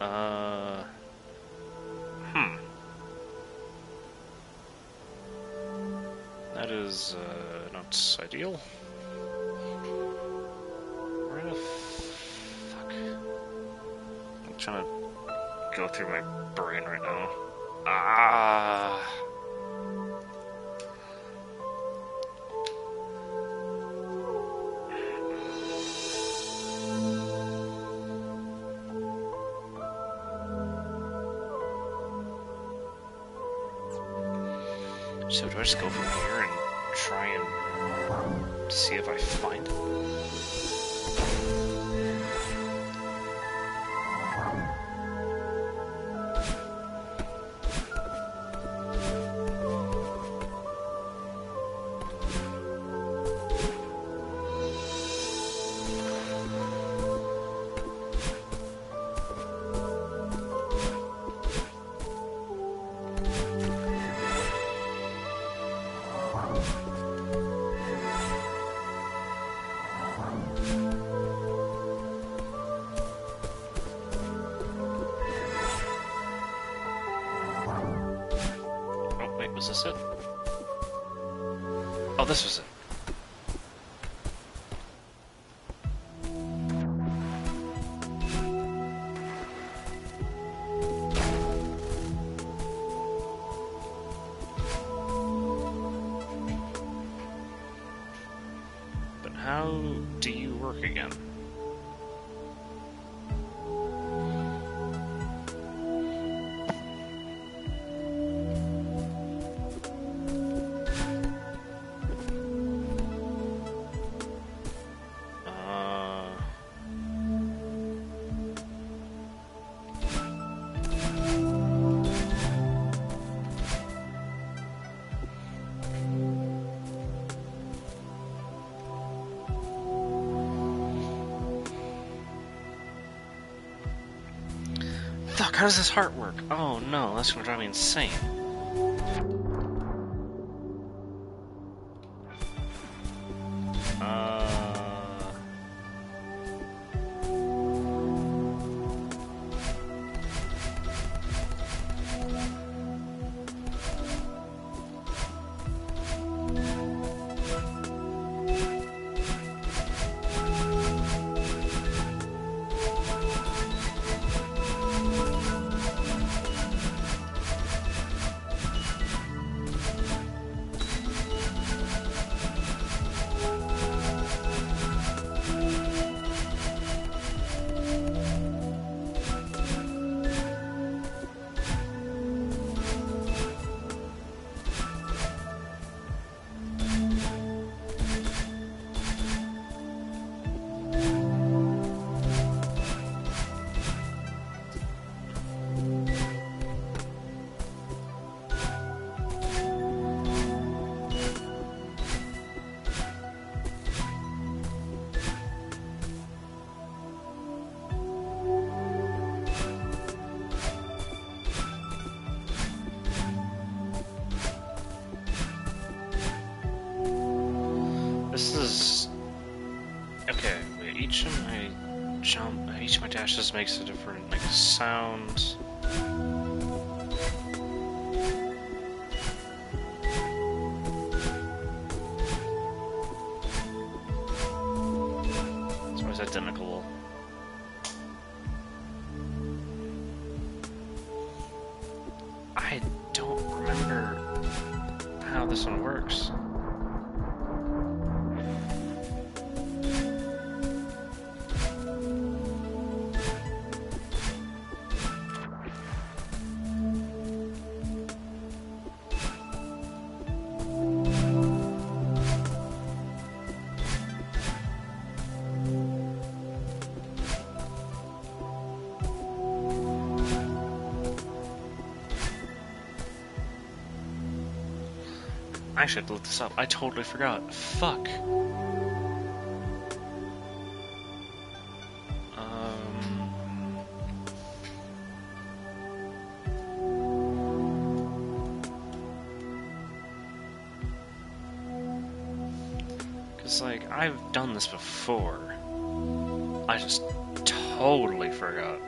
Speaker 1: Uh... Hmm. That is, uh, not ideal. Where the fuck? I'm trying to go through my brain right now. Just go from here was this it? Oh, this was it. Fuck, how does this heart work? Oh no, that's gonna drive me insane. I should look this up. I totally forgot. Fuck. Um. Cause like I've done this before. I just totally forgot.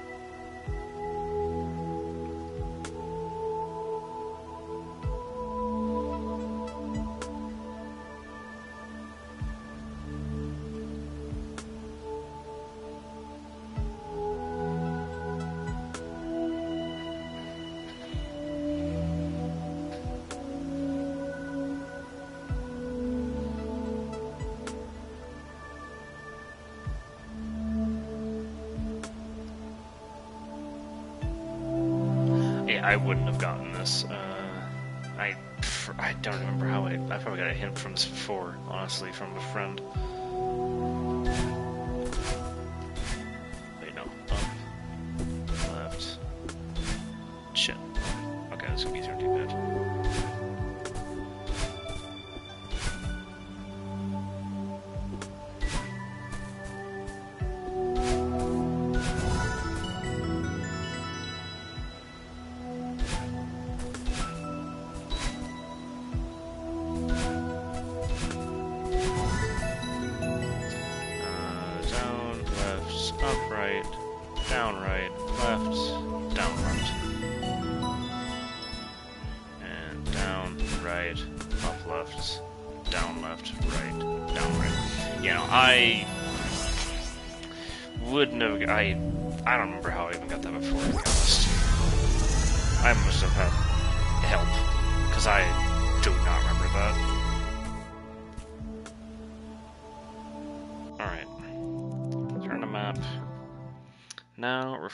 Speaker 1: I wouldn't have gotten this. Uh, I I don't remember how I I probably got a hint from this before, honestly, from a friend.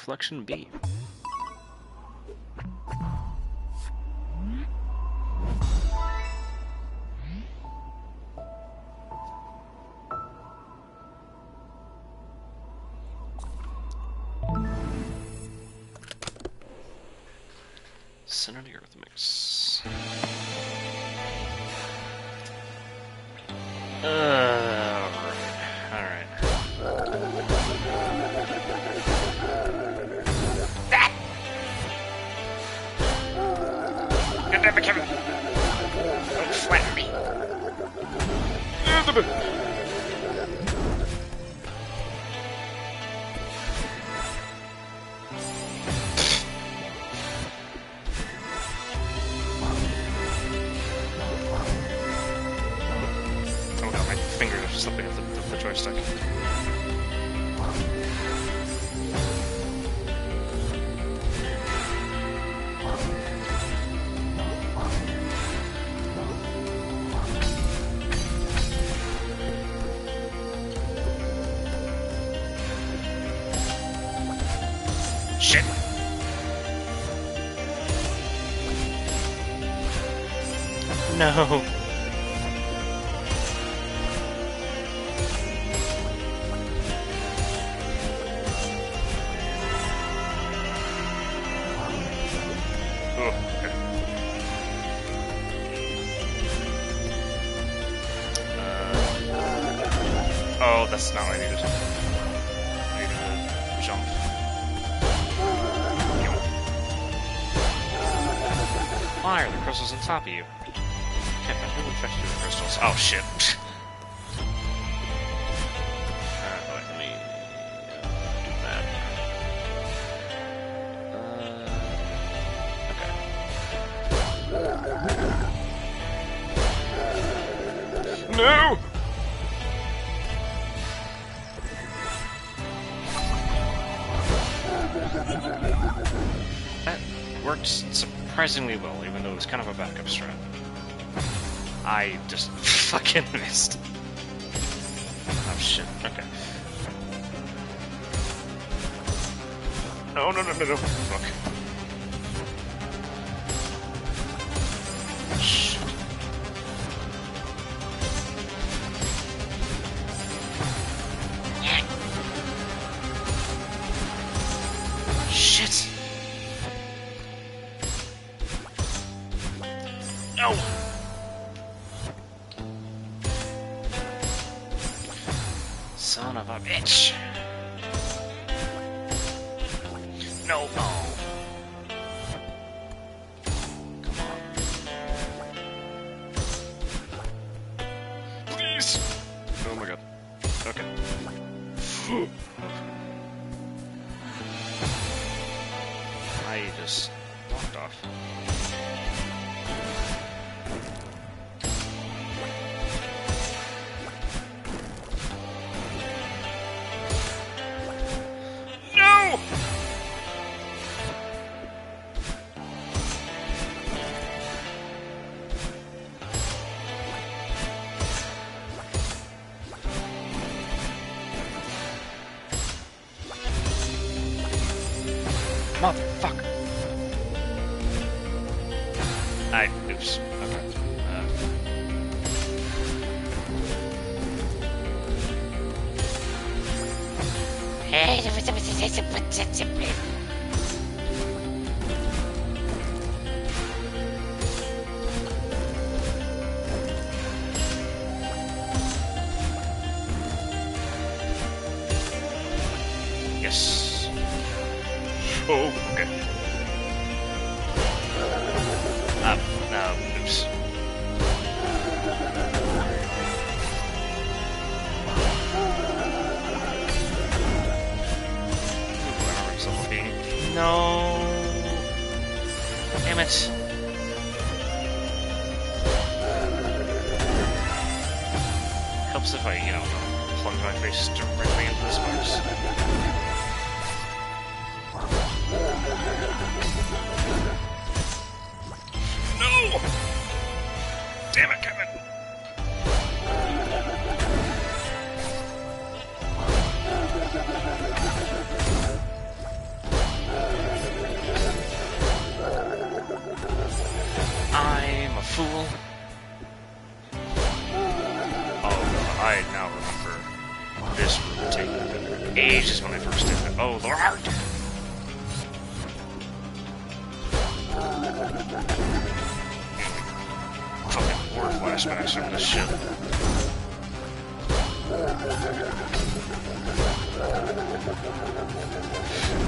Speaker 1: reflection be? Center of the Earth mix. Uh, No. surprisingly well, even though it was kind of a backup strat. I just fucking missed. Oh shit, okay. No, no, no, no, no. Fuck.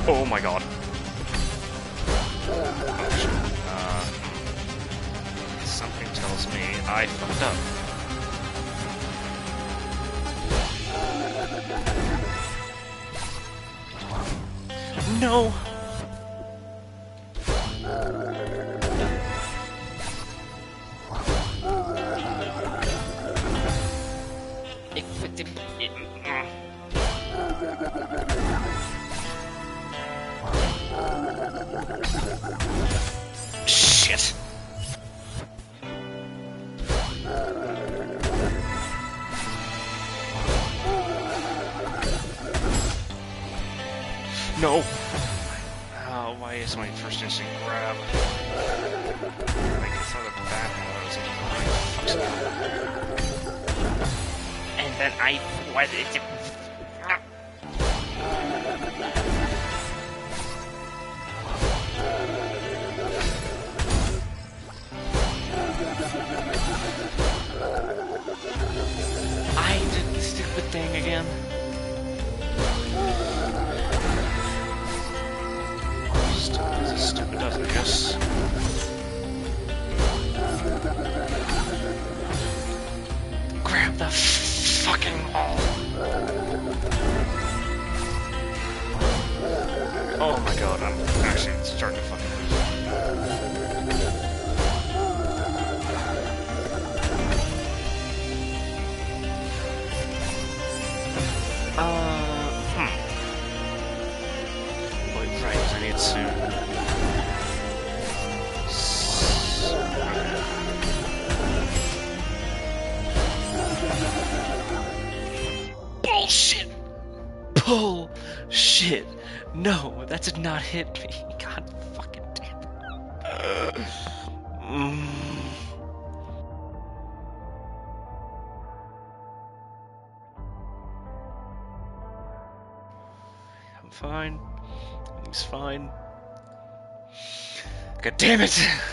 Speaker 1: Oh my god. Uh, something tells me I fucked up. No! it. not hit me. God fucking damn it. I'm fine. He's fine. God damn it!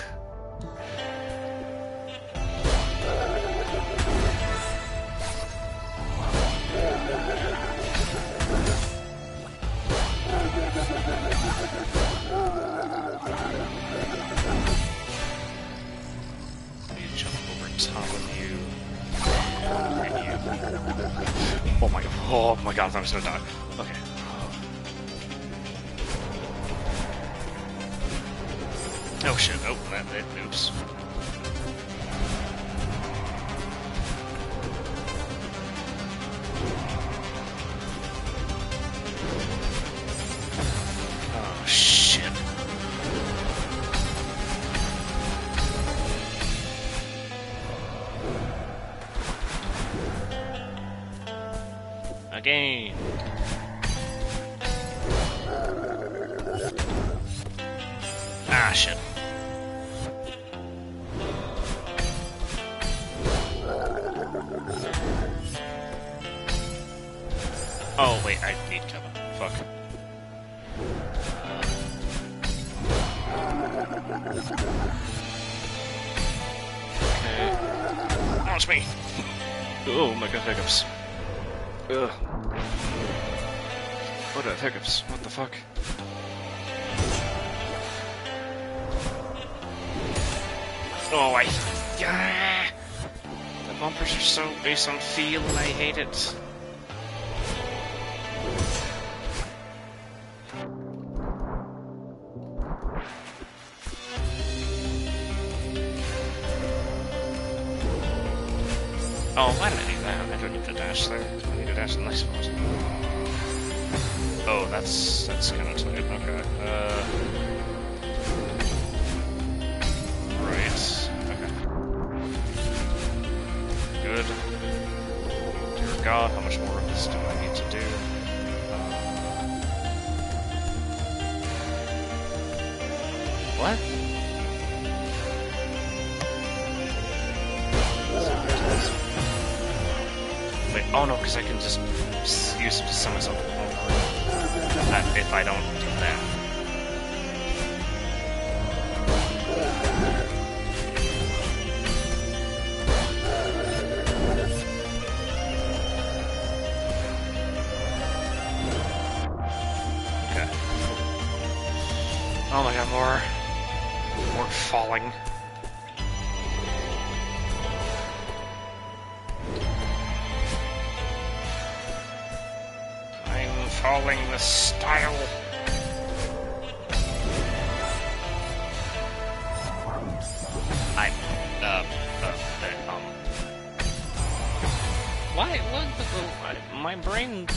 Speaker 1: Why? What? The, my brain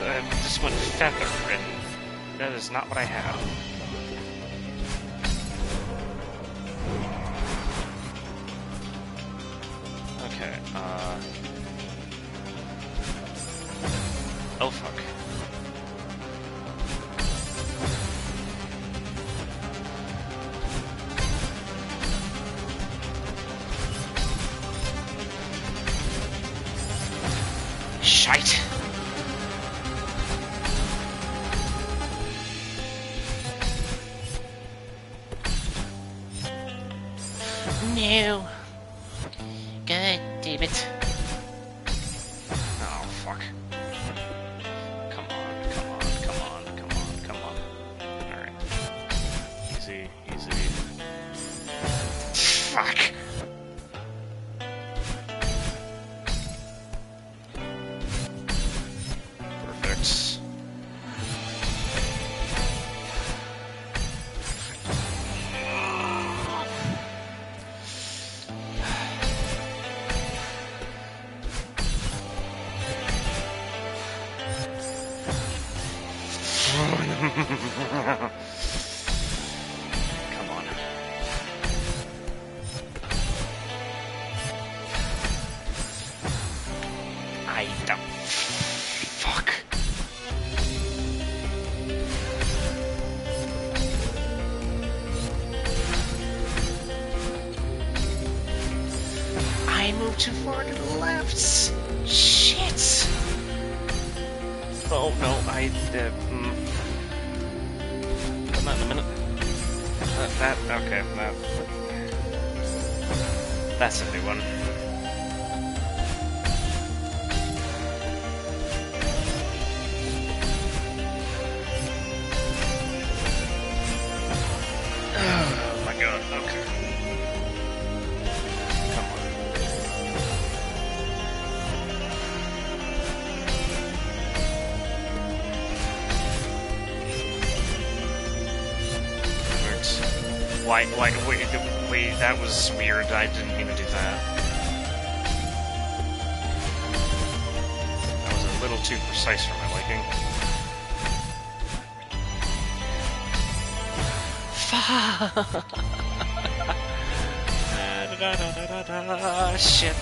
Speaker 1: uh, just went feather, and that is not what I have. Like, like, wait, wait, that was weird. I didn't mean to do that. That was a little too precise for my liking. Fuck! Shit.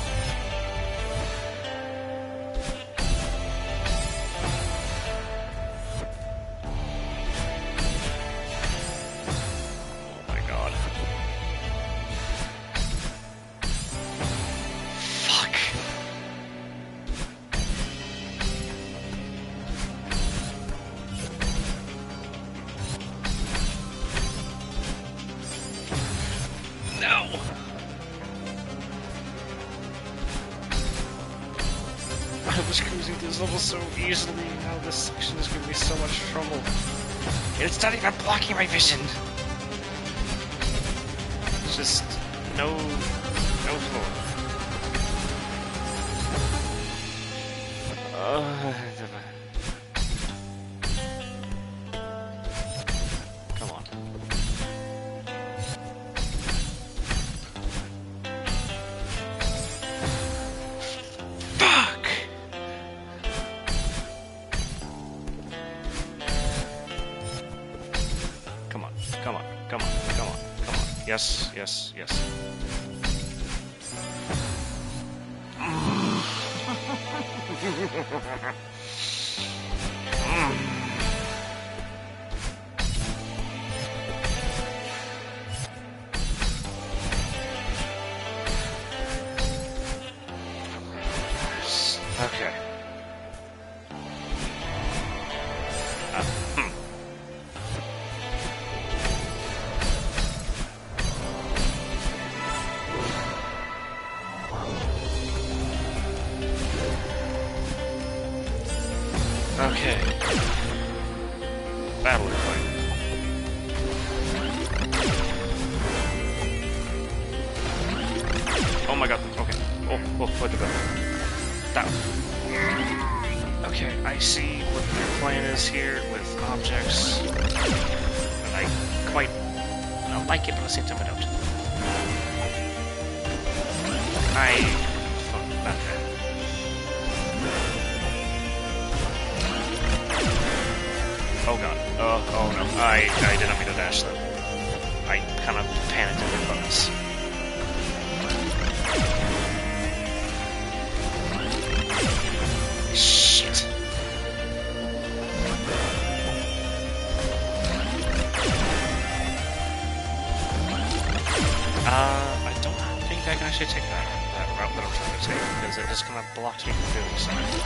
Speaker 1: Uh, I don't think I can actually take that, that route that I'm trying to take, because it is just going to block you from doing something.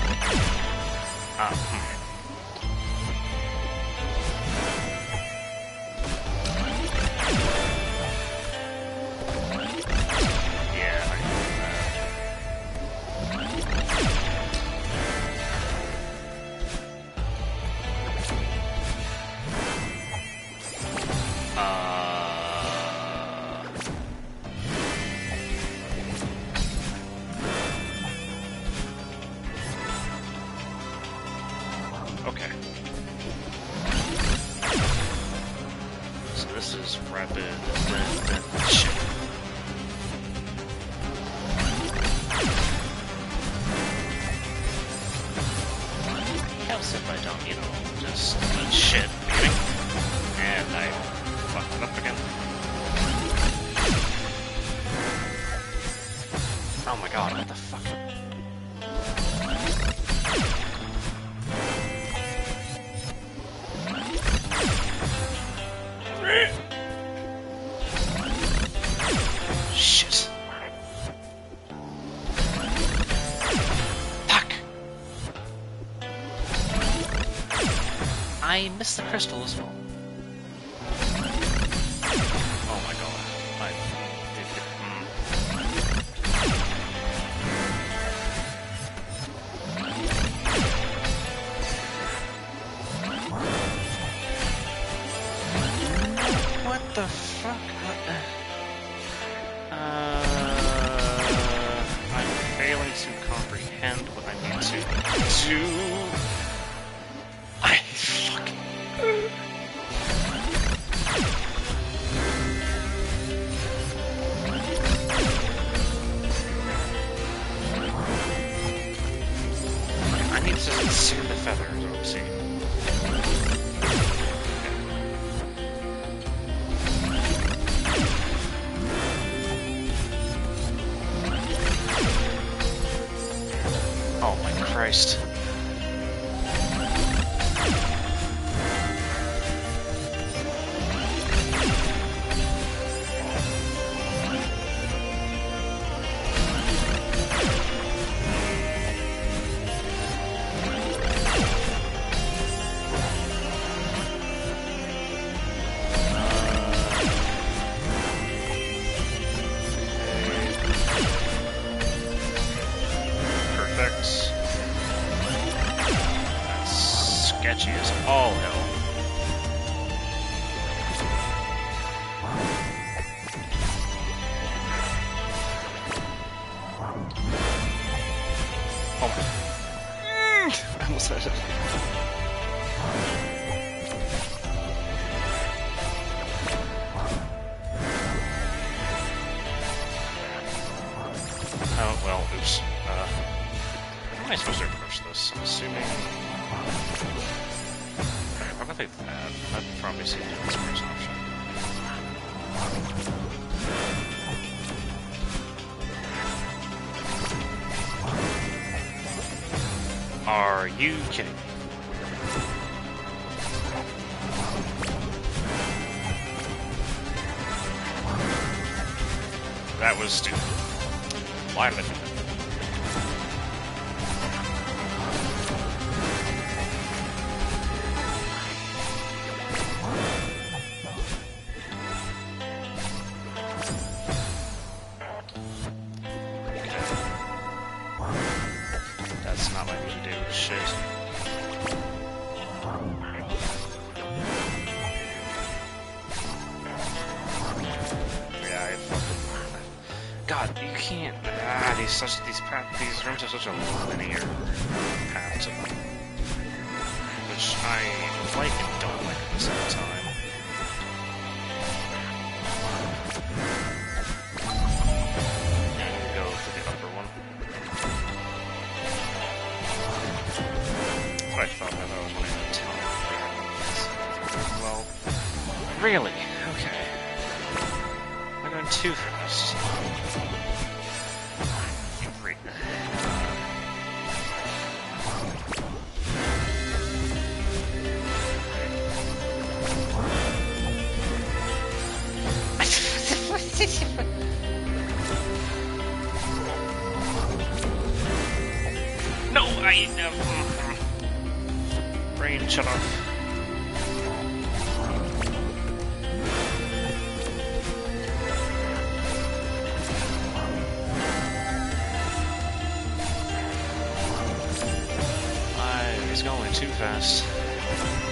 Speaker 1: Ah, hmm. Are you kidding me? That was stupid. Lyman going too fast.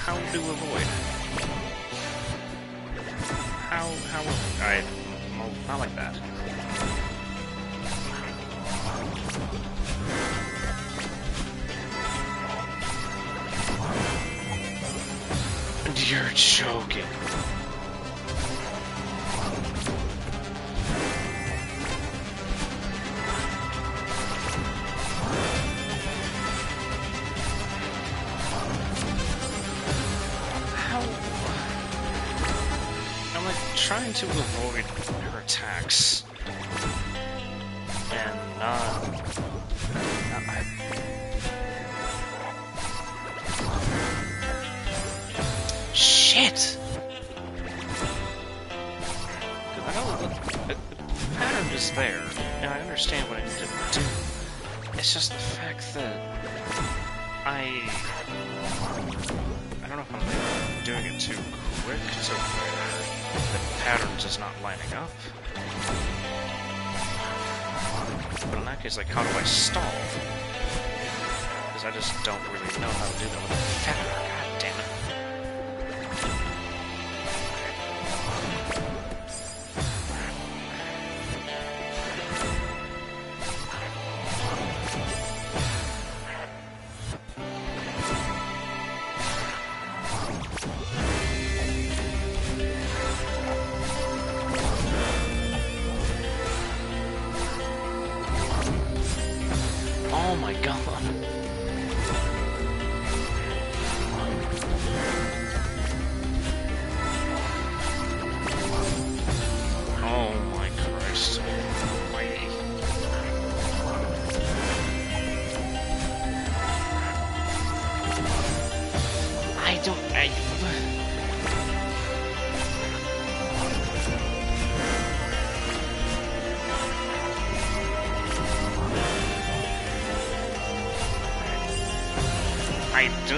Speaker 1: how to avoid? into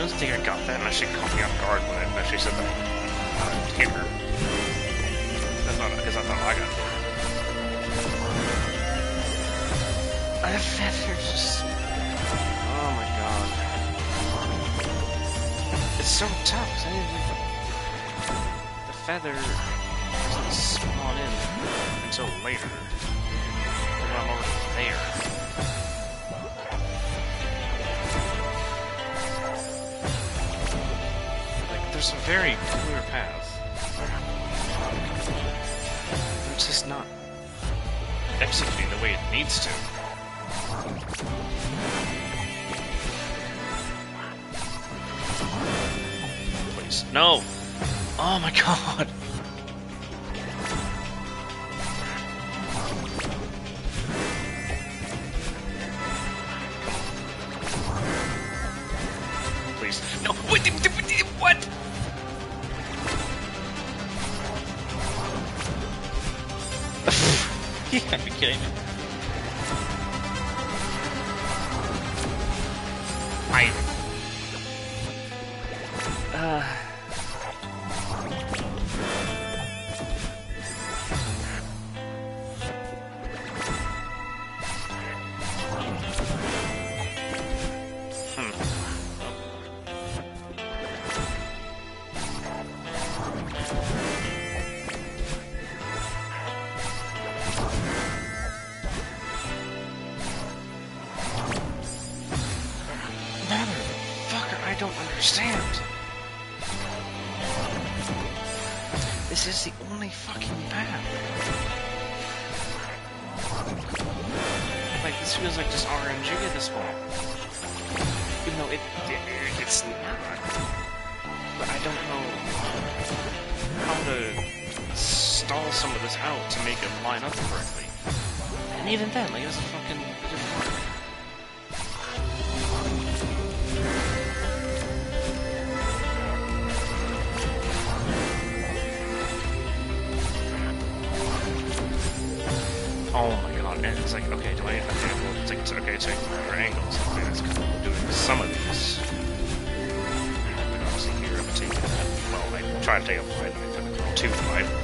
Speaker 1: I don't think I got that, and I should caught me off guard when I actually said that. It's like, okay, do I need my angle? It's like, it's, okay, it's taking other angles. I mean, that's kind of doing some of these. But obviously here I'm taking, well, I try to take up right, two to my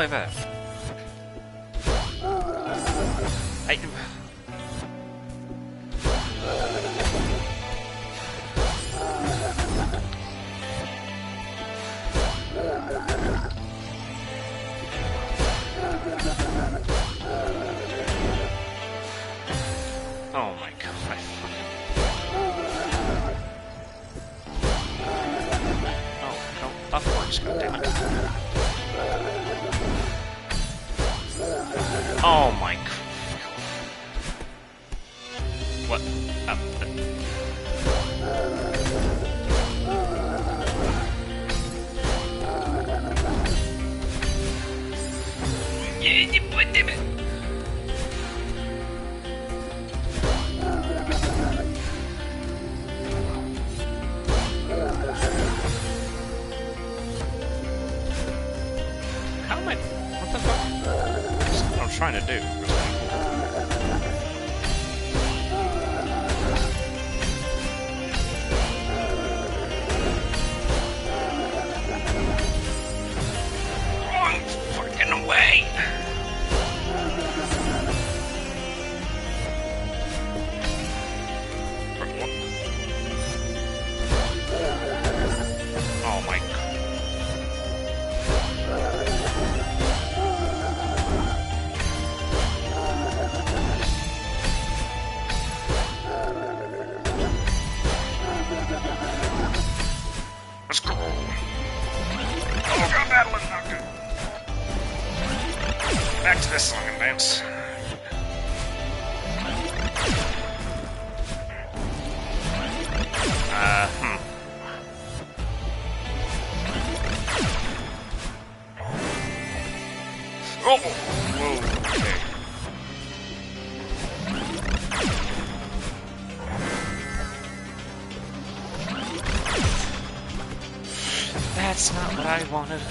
Speaker 1: wifi I wanted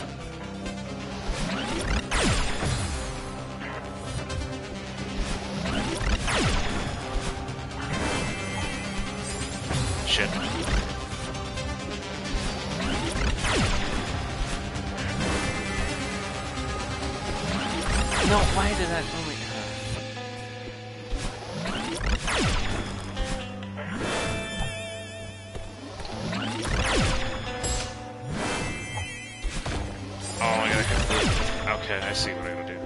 Speaker 1: Okay, I see what I'm gonna do.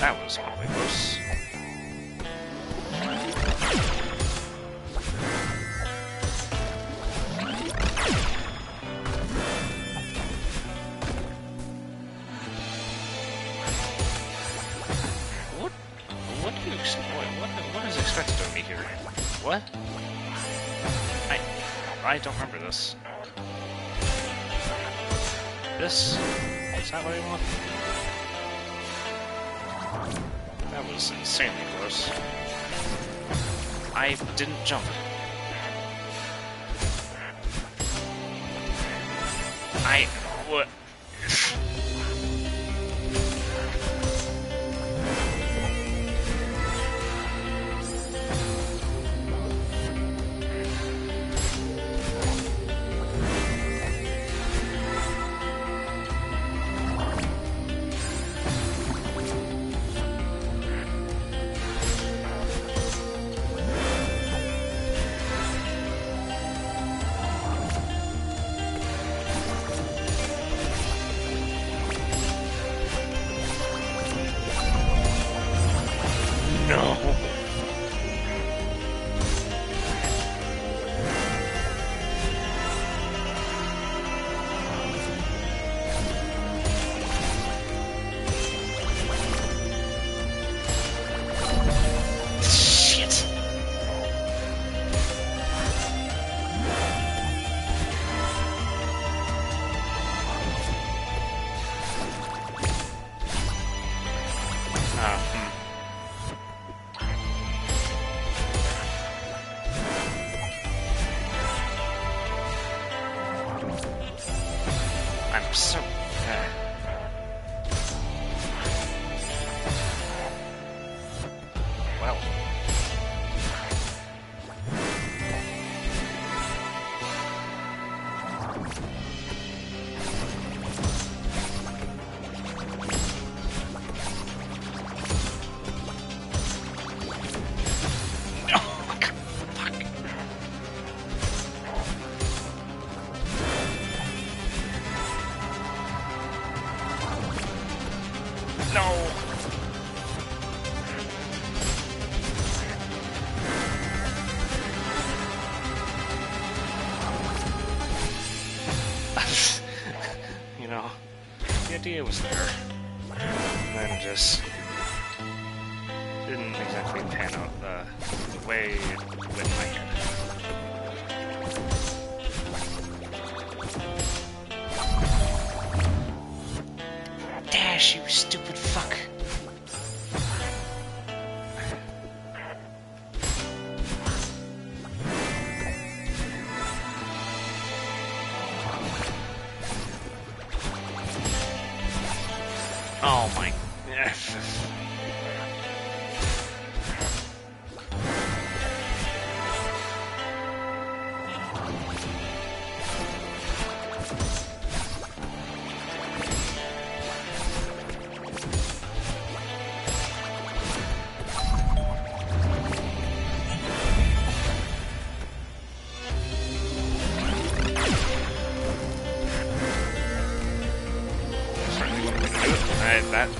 Speaker 1: That was awfully close. this? Is that what I want? That was insanely close. I didn't jump.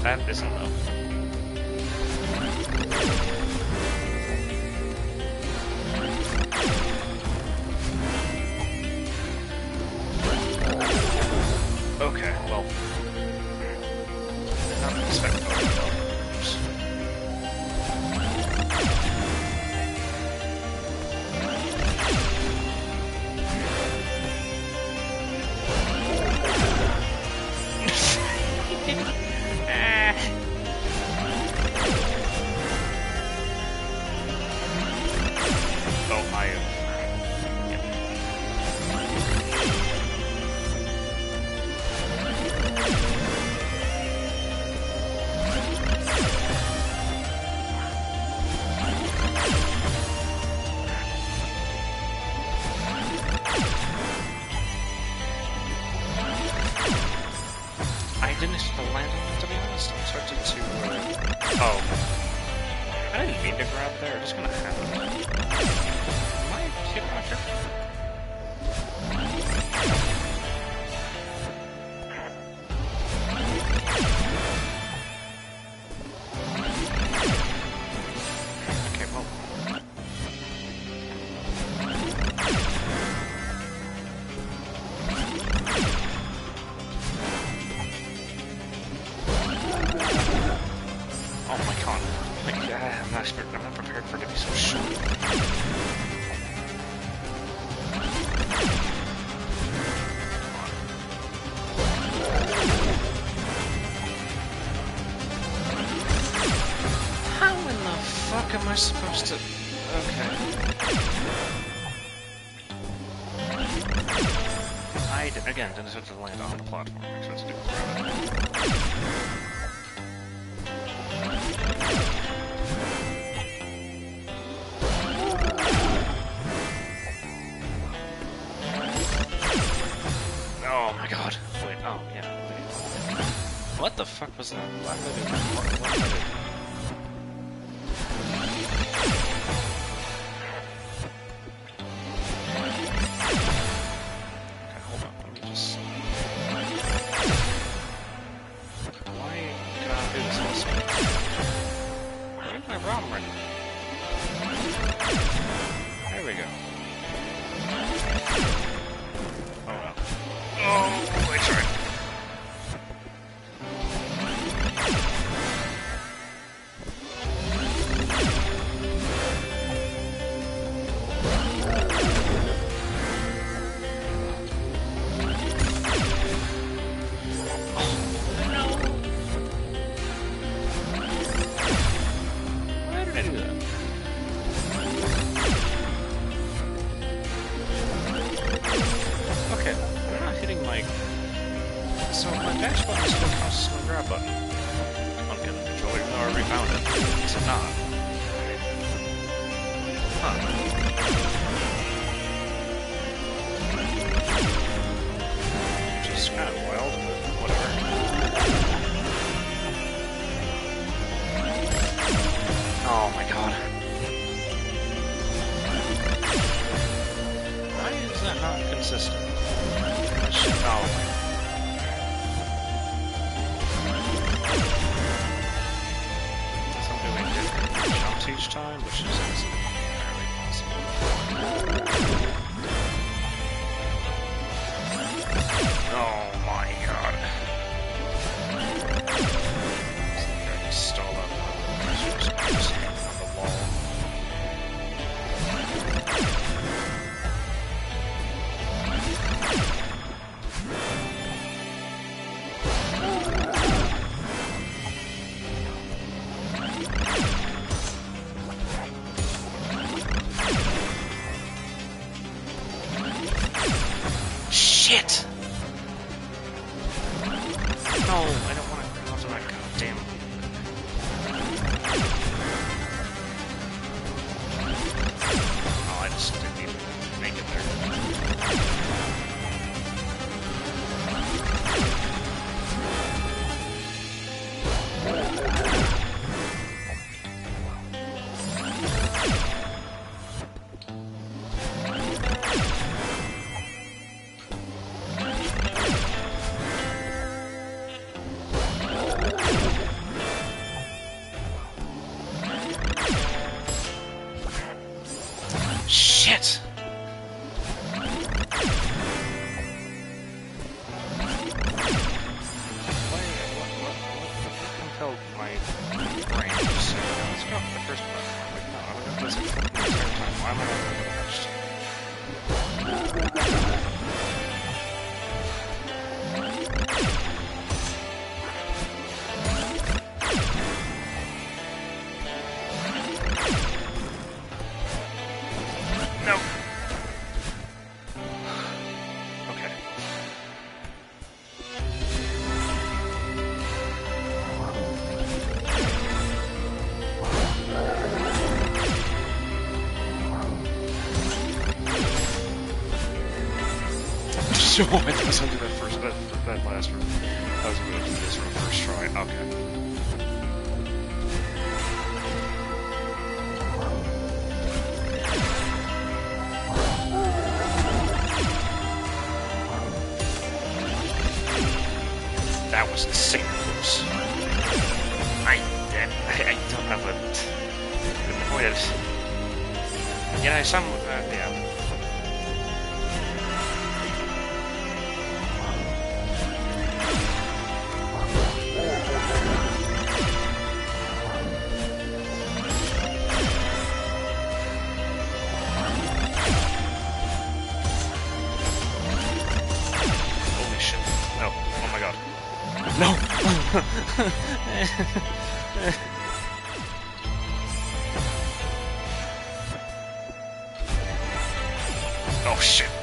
Speaker 1: Fantasy Oh my god. Like, I'm not, I'm not prepared for it to be so short. How in the fuck am I supposed to... Okay. I, again, didn't have to land on the platform. I'm supposed to do pues la, la, la, so I guess I'll do that first, that, that last one. Oh shit.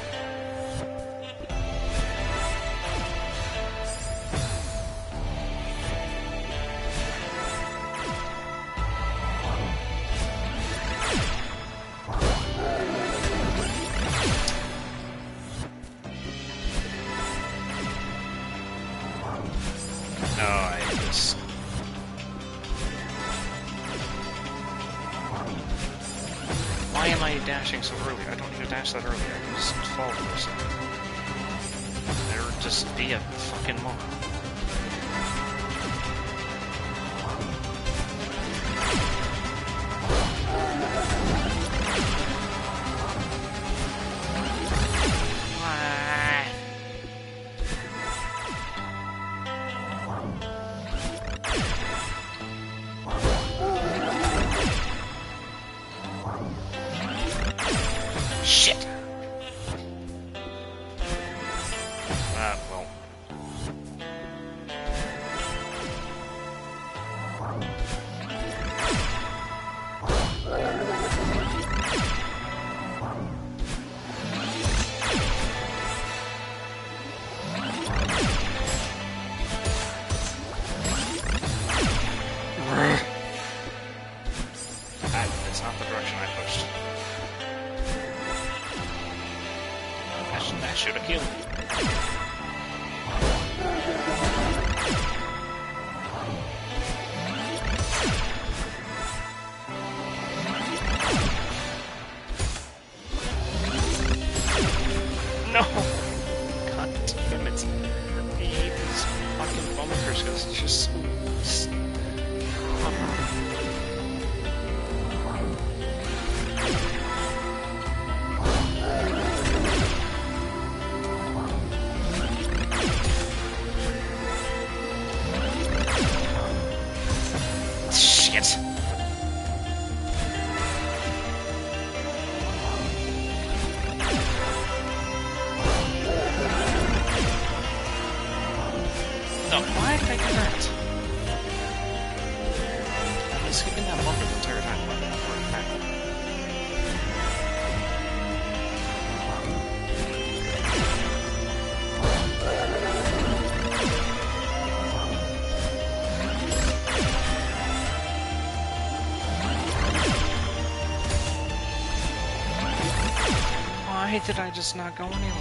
Speaker 1: did I just not go anywhere?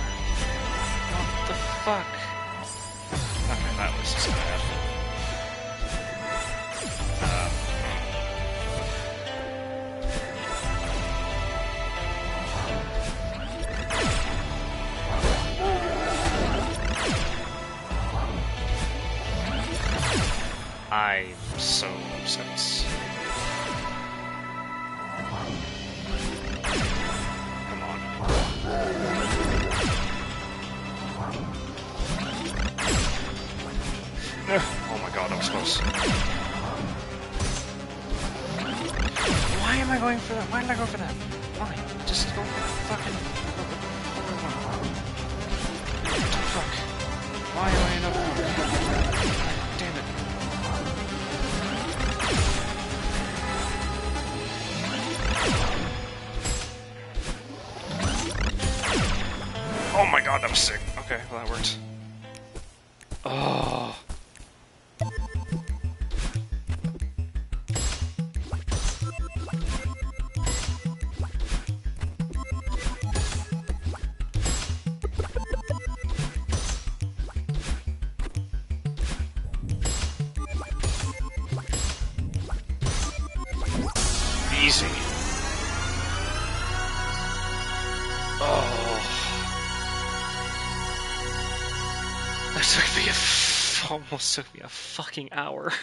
Speaker 1: almost took me a fucking hour.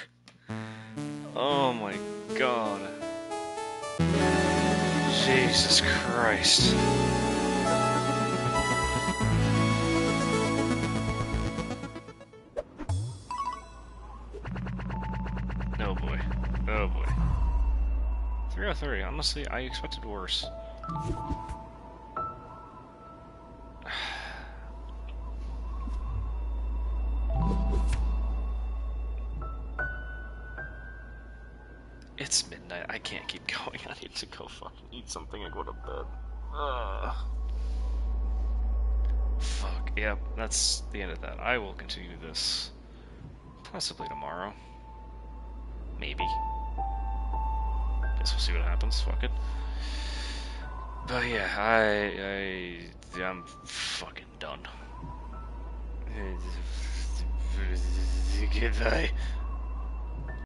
Speaker 1: Oh my god. Jesus Christ. Oh boy. Oh boy. 303, honestly, I expected worse. Yeah, that's the end of that. I will continue this possibly tomorrow. Maybe. Guess we'll see what happens. Fuck it. But yeah, I, I, I'm fucking done. Goodbye.